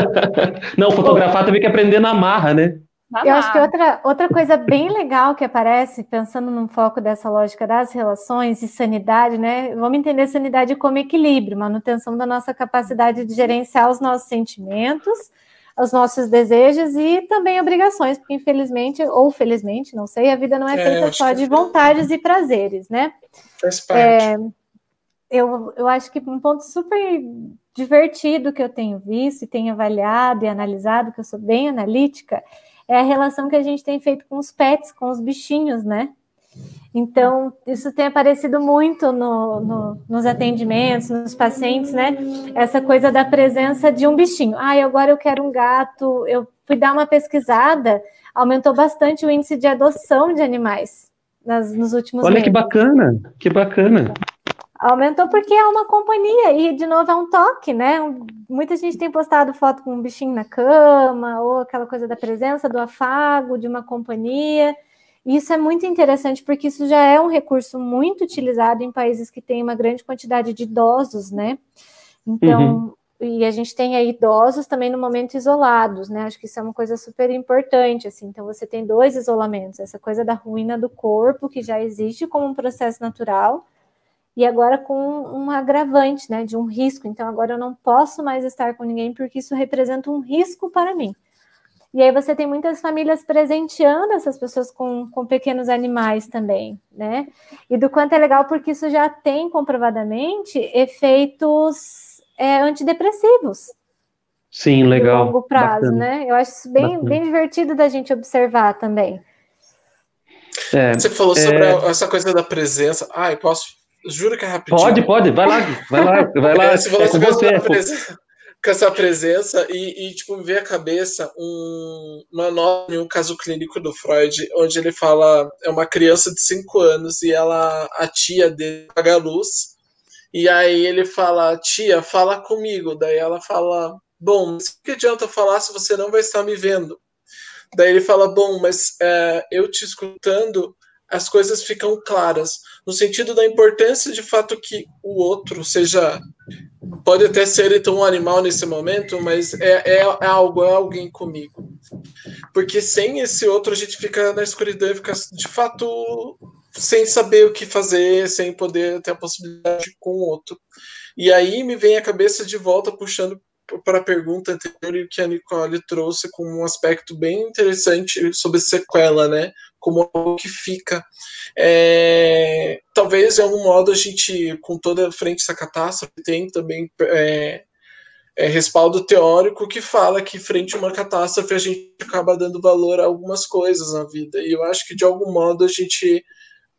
F: (laughs)
B: Não, fotografar teve que aprender na marra, né?
E: Eu acho que outra, outra coisa bem legal que aparece, pensando no foco dessa lógica das relações e sanidade, né? Vamos entender sanidade como equilíbrio, manutenção da nossa capacidade de gerenciar os nossos sentimentos, os nossos desejos e também obrigações, porque infelizmente, ou felizmente, não sei, a vida não é, é feita só de vontades e prazeres, né?
D: Faz parte. É,
E: eu, eu acho que um ponto super divertido que eu tenho visto e tenho avaliado e analisado, que eu sou bem analítica, é a relação que a gente tem feito com os pets, com os bichinhos, né? Então, isso tem aparecido muito no, no, nos atendimentos, nos pacientes, né? Essa coisa da presença de um bichinho. Ah, agora eu quero um gato. Eu fui dar uma pesquisada, aumentou bastante o índice de adoção de animais nas, nos últimos
B: Olha
E: meses.
B: que bacana, que bacana.
E: Aumentou porque é uma companhia e, de novo, é um toque, né? Muita gente tem postado foto com um bichinho na cama, ou aquela coisa da presença, do afago, de uma companhia. Isso é muito interessante porque isso já é um recurso muito utilizado em países que têm uma grande quantidade de idosos, né? Então, uhum. e a gente tem aí idosos também no momento isolados, né? Acho que isso é uma coisa super importante, assim. Então, você tem dois isolamentos, essa coisa da ruína do corpo, que já existe como um processo natural, e agora com um agravante, né, de um risco. Então, agora eu não posso mais estar com ninguém porque isso representa um risco para mim. E aí você tem muitas famílias presenteando essas pessoas com, com pequenos animais também, né? E do quanto é legal, porque isso já tem comprovadamente efeitos é, antidepressivos.
B: Sim, legal.
E: longo prazo, Bacana. né? Eu acho isso bem, bem divertido da gente observar também.
D: É, Você falou é... sobre essa coisa da presença. Ai, posso Juro que é rapidinho.
B: Pode, pode, vai lá, vai lá, vai lá. (laughs) É,
D: você falou é com, você, presença, com essa presença e, e, tipo, me veio à cabeça um, uma nota em um caso clínico do Freud, onde ele fala, é uma criança de 5 anos e ela, a tia dele apaga a luz, e aí ele fala, tia, fala comigo, daí ela fala, bom, mas que adianta falar se você não vai estar me vendo? Daí ele fala, bom, mas é, eu te escutando, as coisas ficam claras, no sentido da importância de fato que o outro seja. Pode até ser então um animal nesse momento, mas é, é, é algo, é alguém comigo. Porque sem esse outro a gente fica na escuridão e fica de fato sem saber o que fazer, sem poder ter a possibilidade com o outro. E aí me vem a cabeça de volta puxando para a pergunta anterior que a Nicole trouxe com um aspecto bem interessante sobre sequela, né? Como algo que fica. É, talvez, de algum modo, a gente, com toda a frente essa catástrofe, tem também é, é, respaldo teórico que fala que, frente a uma catástrofe, a gente acaba dando valor a algumas coisas na vida. E eu acho que, de algum modo, a gente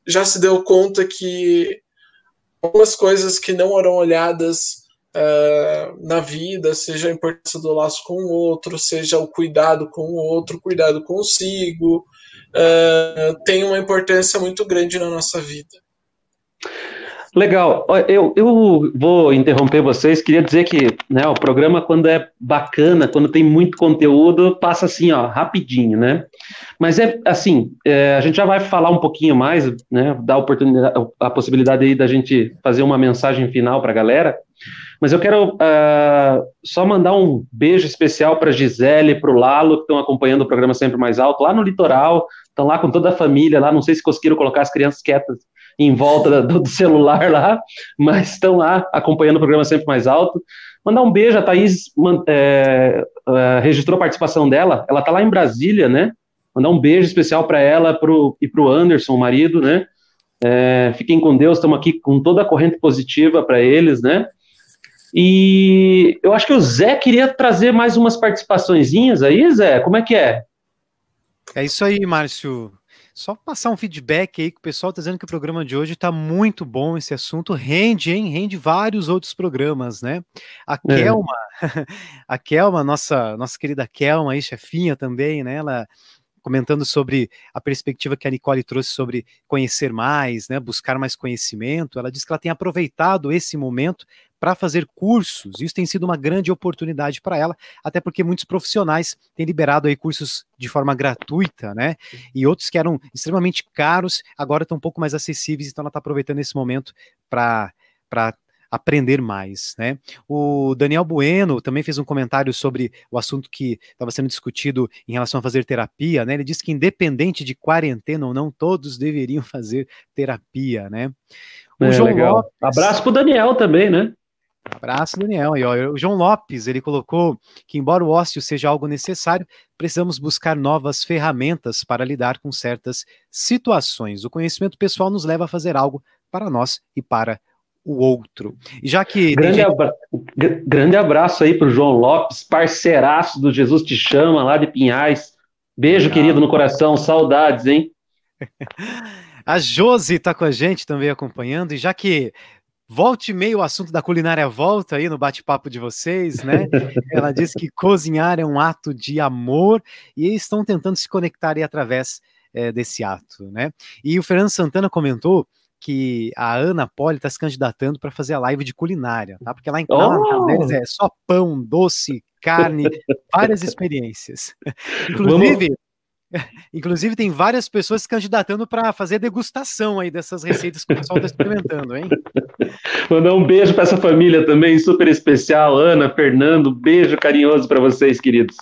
D: já se deu conta que algumas coisas que não eram olhadas uh, na vida, seja a importância do laço com o outro, seja o cuidado com o outro, cuidado consigo, uh, tem uma importância muito grande na nossa vida.
B: Legal. Eu, eu vou interromper vocês. Queria dizer que né, o programa, quando é bacana, quando tem muito conteúdo, passa assim, ó, rapidinho, né? Mas é assim, é, a gente já vai falar um pouquinho mais, né? Dar a oportunidade, a possibilidade aí da gente fazer uma mensagem final para a galera. Mas eu quero uh, só mandar um beijo especial para Gisele, para o Lalo, que estão acompanhando o programa Sempre Mais Alto, lá no litoral, estão lá com toda a família, lá, não sei se conseguiram colocar as crianças quietas em volta do, do celular lá, mas estão lá acompanhando o programa Sempre Mais Alto. Mandar um beijo, a Thaís é, é, registrou a participação dela, ela está lá em Brasília, né? Mandar um beijo especial para ela pro, e para o Anderson, o marido, né? É, fiquem com Deus, estamos aqui com toda a corrente positiva para eles, né? E eu acho que o Zé queria trazer mais umas participaçõezinhas aí, Zé. Como é que é?
C: É isso aí, Márcio. Só passar um feedback aí que o pessoal está dizendo que o programa de hoje está muito bom. Esse assunto rende, hein? Rende vários outros programas, né? A é. Kelma, (laughs) a Kelma, nossa, nossa querida Kelma aí, chefinha também, né? Ela comentando sobre a perspectiva que a Nicole trouxe sobre conhecer mais, né, buscar mais conhecimento. Ela disse que ela tem aproveitado esse momento para fazer cursos. Isso tem sido uma grande oportunidade para ela, até porque muitos profissionais têm liberado aí cursos de forma gratuita, né? E outros que eram extremamente caros, agora estão um pouco mais acessíveis, então ela está aproveitando esse momento para aprender mais, né? O Daniel Bueno também fez um comentário sobre o assunto que estava sendo discutido em relação a fazer terapia, né? Ele disse que independente de quarentena ou não, todos deveriam (laughs) fazer terapia, né?
B: O é, João legal. Lopes, Abraço pro Daniel também, né?
C: Abraço, Daniel. E, ó, o João Lopes, ele colocou que, embora o ócio seja algo necessário, precisamos buscar novas ferramentas para lidar com certas situações. O conhecimento pessoal nos leva a fazer algo para nós e para o outro. E já que.
B: Grande, gente... abra... Grande abraço aí para o João Lopes, parceiraço do Jesus Te Chama, lá de Pinhais. Beijo, Legal. querido, no coração, saudades, hein? (laughs)
C: a Josi está com a gente também acompanhando, e já que volte meio o assunto da culinária volta aí no bate-papo de vocês, né? (laughs) Ela disse que cozinhar é um ato de amor e estão tentando se conectar aí através é, desse ato, né? E o Fernando Santana comentou que a Ana Poli está se candidatando para fazer a live de culinária, tá? Porque lá em casa oh! é só pão, doce, carne, várias experiências. Inclusive, (laughs) Inclusive, tem várias pessoas se candidatando para fazer degustação aí dessas receitas que o pessoal está experimentando, hein? (laughs)
B: Mandar um beijo para essa família também, super especial. Ana, Fernando, beijo carinhoso para vocês, queridos.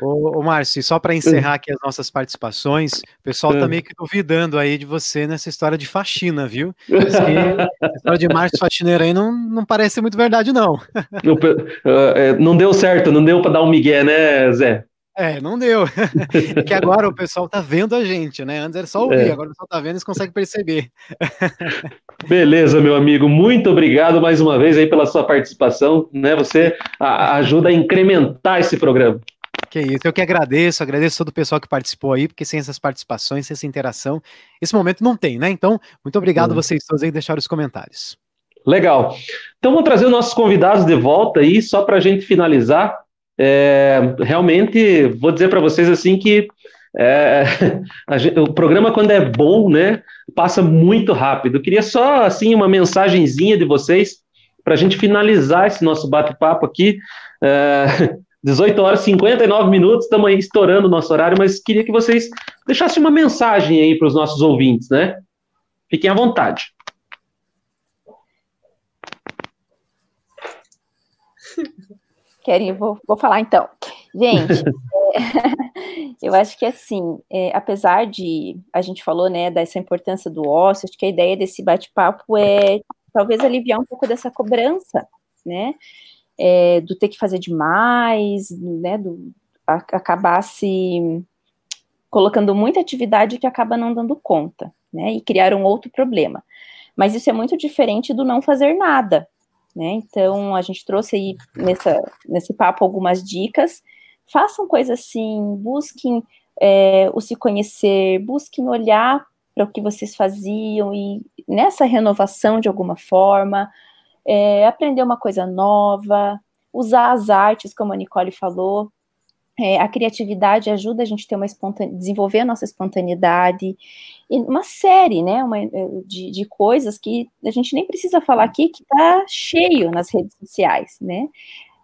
C: Ô, ô Márcio, só para encerrar aqui as nossas participações, o pessoal está é. meio que duvidando aí de você nessa história de faxina, viu? (laughs) a história de Márcio faxineiro aí não, não parece muito verdade, não.
B: Não, é, não deu certo, não deu para dar um migué, né, Zé?
C: É, não deu. É que agora o pessoal tá vendo a gente, né? Antes era só ouvir, é. agora o pessoal tá vendo e eles conseguem perceber.
B: Beleza, meu amigo. Muito obrigado mais uma vez aí pela sua participação, né? Você ajuda a incrementar esse programa.
C: Que isso, eu que agradeço, agradeço todo o pessoal que participou aí, porque sem essas participações, sem essa interação, esse momento não tem, né? Então, muito obrigado uhum. vocês todos aí deixar os comentários.
B: Legal. Então, vou trazer os nossos convidados de volta aí, só para a gente finalizar. É, realmente, vou dizer para vocês assim que é, (laughs) gente, o programa, quando é bom, né, passa muito rápido. Eu queria só, assim, uma mensagenzinha de vocês para a gente finalizar esse nosso bate-papo aqui. É, (laughs) 18 horas e 59 minutos, estamos aí estourando o nosso horário, mas queria que vocês deixassem uma mensagem aí para os nossos ouvintes, né? Fiquem à vontade.
F: Querem, vou, vou falar então. Gente, (laughs) é, (laughs) eu acho que assim, é, apesar de a gente falou, né, dessa importância do ócio, acho que a ideia desse bate-papo é talvez aliviar um pouco dessa cobrança, né? é, do ter que fazer demais, né, do a, acabar se colocando muita atividade que acaba não dando conta, né, e criar um outro problema. Mas isso é muito diferente do não fazer nada, né? Então a gente trouxe aí nessa, nesse papo algumas dicas. Façam coisas assim, busquem é, o se conhecer, busquem olhar para o que vocês faziam e nessa renovação de alguma forma, é, aprender uma coisa nova, usar as artes, como a Nicole falou. É, a criatividade ajuda a gente a ter uma desenvolver a nossa espontaneidade e uma série, né, uma, é, de, de coisas que a gente nem precisa falar aqui que está cheio nas redes sociais, né?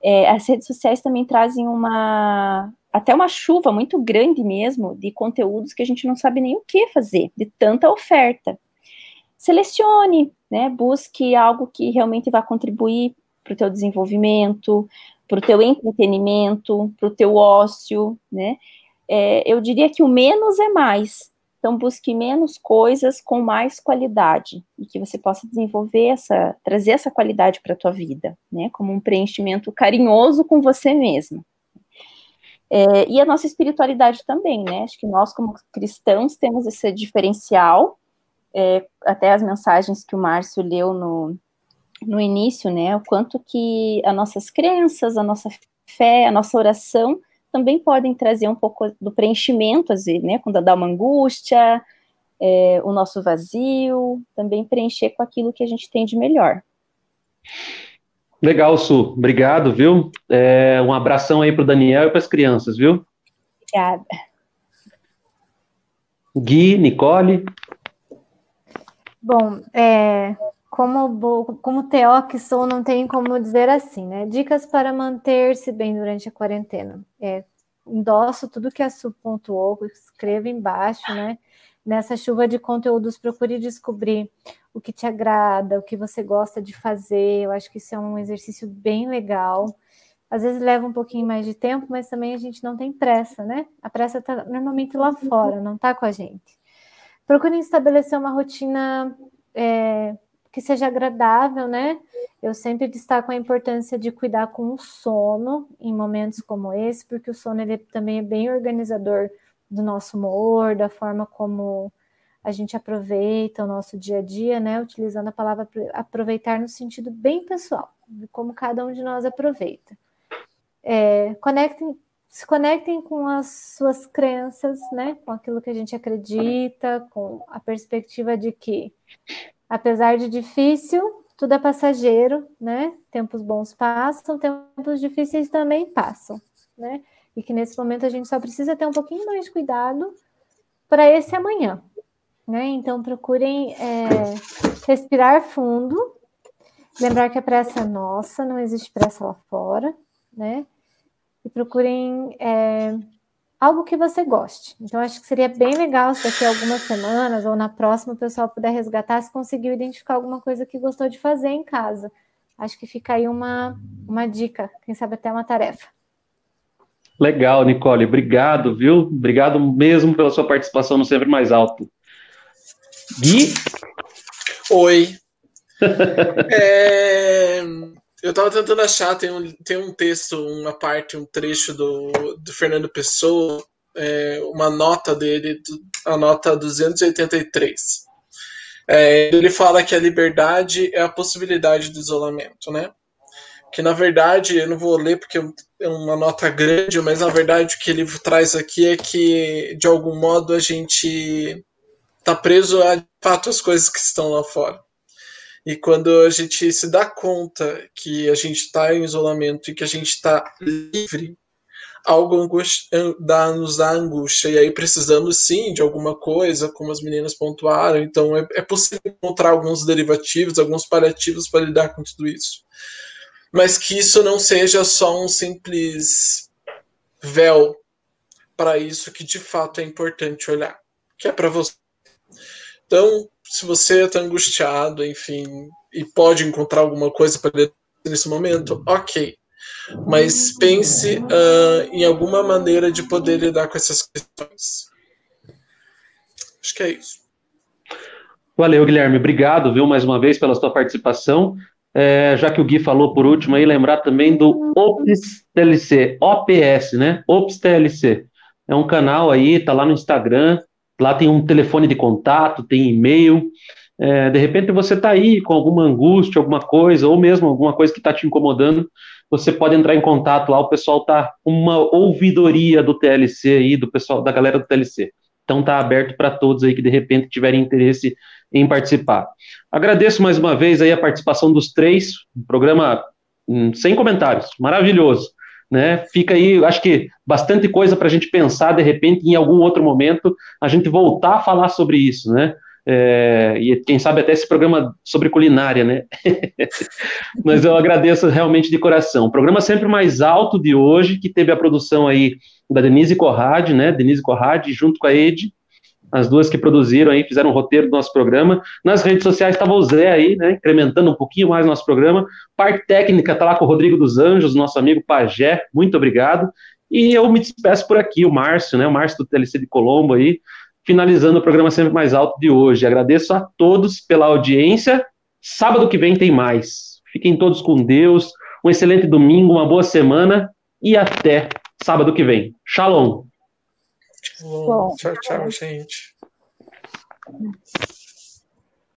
F: É, as redes sociais também trazem uma até uma chuva muito grande mesmo de conteúdos que a gente não sabe nem o que fazer, de tanta oferta selecione, né? Busque algo que realmente vai contribuir para o teu desenvolvimento, para o teu entretenimento, para o teu ócio, né? É, eu diria que o menos é mais. Então, busque menos coisas com mais qualidade e que você possa desenvolver essa, trazer essa qualidade para a tua vida, né? Como um preenchimento carinhoso com você mesmo. É, e a nossa espiritualidade também, né? Acho que nós, como cristãos, temos esse diferencial é, até as mensagens que o Márcio leu no, no início, né, o quanto que as nossas crenças, a nossa fé, a nossa oração também podem trazer um pouco do preenchimento, às vezes, né, quando dá uma angústia, é, o nosso vazio, também preencher com aquilo que a gente tem de melhor.
B: Legal, Su, obrigado, viu? É, um abração aí para o Daniel e para as crianças, viu?
F: Obrigada.
B: Gui, Nicole.
E: Bom, é, como, como TO que sou, não tem como dizer assim, né? Dicas para manter-se bem durante a quarentena. É, endosso tudo que a Su pontuou, escreva embaixo, né? Nessa chuva de conteúdos, procure descobrir o que te agrada, o que você gosta de fazer. Eu acho que isso é um exercício bem legal. Às vezes leva um pouquinho mais de tempo, mas também a gente não tem pressa, né? A pressa está normalmente lá fora, não está com a gente. Procure estabelecer uma rotina é, que seja agradável, né? Eu sempre destaco a importância de cuidar com o sono em momentos como esse, porque o sono ele também é bem organizador do nosso humor, da forma como a gente aproveita o nosso dia a dia, né? Utilizando a palavra aproveitar no sentido bem pessoal, de como cada um de nós aproveita. É, conectem, se conectem com as suas crenças, né? Com aquilo que a gente acredita, com a perspectiva de que, apesar de difícil, tudo é passageiro, né? Tempos bons passam, tempos difíceis também passam, né? e que nesse momento a gente só precisa ter um pouquinho mais de cuidado para esse amanhã. Né? Então procurem é, respirar fundo, lembrar que a pressa é nossa, não existe pressa lá fora, né? E procurem é, algo que você goste. Então, acho que seria bem legal se daqui a algumas semanas ou na próxima o pessoal puder resgatar se conseguiu identificar alguma coisa que gostou de fazer em casa. Acho que fica aí uma, uma dica, quem sabe até uma tarefa.
B: Legal, Nicole, obrigado, viu? Obrigado mesmo pela sua participação no Sempre Mais Alto. Gui?
D: Oi. (laughs) é, eu estava tentando achar, tem um, tem um texto, uma parte, um trecho do, do Fernando Pessoa, é, uma nota dele, a nota 283. É, ele fala que a liberdade é a possibilidade do isolamento, né? que na verdade, eu não vou ler porque é uma nota grande, mas na verdade o que ele traz aqui é que, de algum modo, a gente está preso a, de fato, as coisas que estão lá fora. E quando a gente se dá conta que a gente está em isolamento e que a gente está livre, algo dá, nos dá angústia. E aí precisamos sim de alguma coisa, como as meninas pontuaram. Então é, é possível encontrar alguns derivativos, alguns paliativos para lidar com tudo isso mas que isso não seja só um simples véu para isso que de fato é importante olhar, que é para você. Então, se você está angustiado, enfim, e pode encontrar alguma coisa para nesse momento, ok. Mas pense uh, em alguma maneira de poder lidar com essas questões. Acho que é isso.
B: Valeu, Guilherme. Obrigado, viu, mais uma vez pela sua participação. É, já que o Gui falou por último aí, lembrar também do Ops TLC, OPS, né? Ops TLC. É um canal aí, tá lá no Instagram, lá tem um telefone de contato, tem e-mail. É, de repente você tá aí com alguma angústia, alguma coisa, ou mesmo alguma coisa que está te incomodando, você pode entrar em contato lá, o pessoal tá com uma ouvidoria do TLC aí, do pessoal, da galera do TLC. Então tá aberto para todos aí que de repente tiverem interesse em participar. Agradeço mais uma vez aí a participação dos três, um programa hum, sem comentários, maravilhoso. Né? Fica aí, acho que bastante coisa para a gente pensar, de repente, em algum outro momento, a gente voltar a falar sobre isso, né? É, e quem sabe até esse programa sobre culinária, né? (laughs) Mas eu agradeço realmente de coração. O programa sempre mais alto de hoje, que teve a produção aí da Denise Corrade, né? Denise Corrade, junto com a Ed, as duas que produziram aí, fizeram o roteiro do nosso programa. Nas redes sociais estava o Zé aí, né, incrementando um pouquinho mais o nosso programa. Parte técnica está lá com o Rodrigo dos Anjos, nosso amigo Pajé, muito obrigado. E eu me despeço por aqui, o Márcio, né, o Márcio do TLC de Colombo aí, finalizando o programa sempre mais alto de hoje. Agradeço a todos pela audiência. Sábado que vem tem mais. Fiquem todos com Deus. Um excelente domingo, uma boa semana e até sábado que vem. Shalom.
D: Bom, tchau, tchau, gente.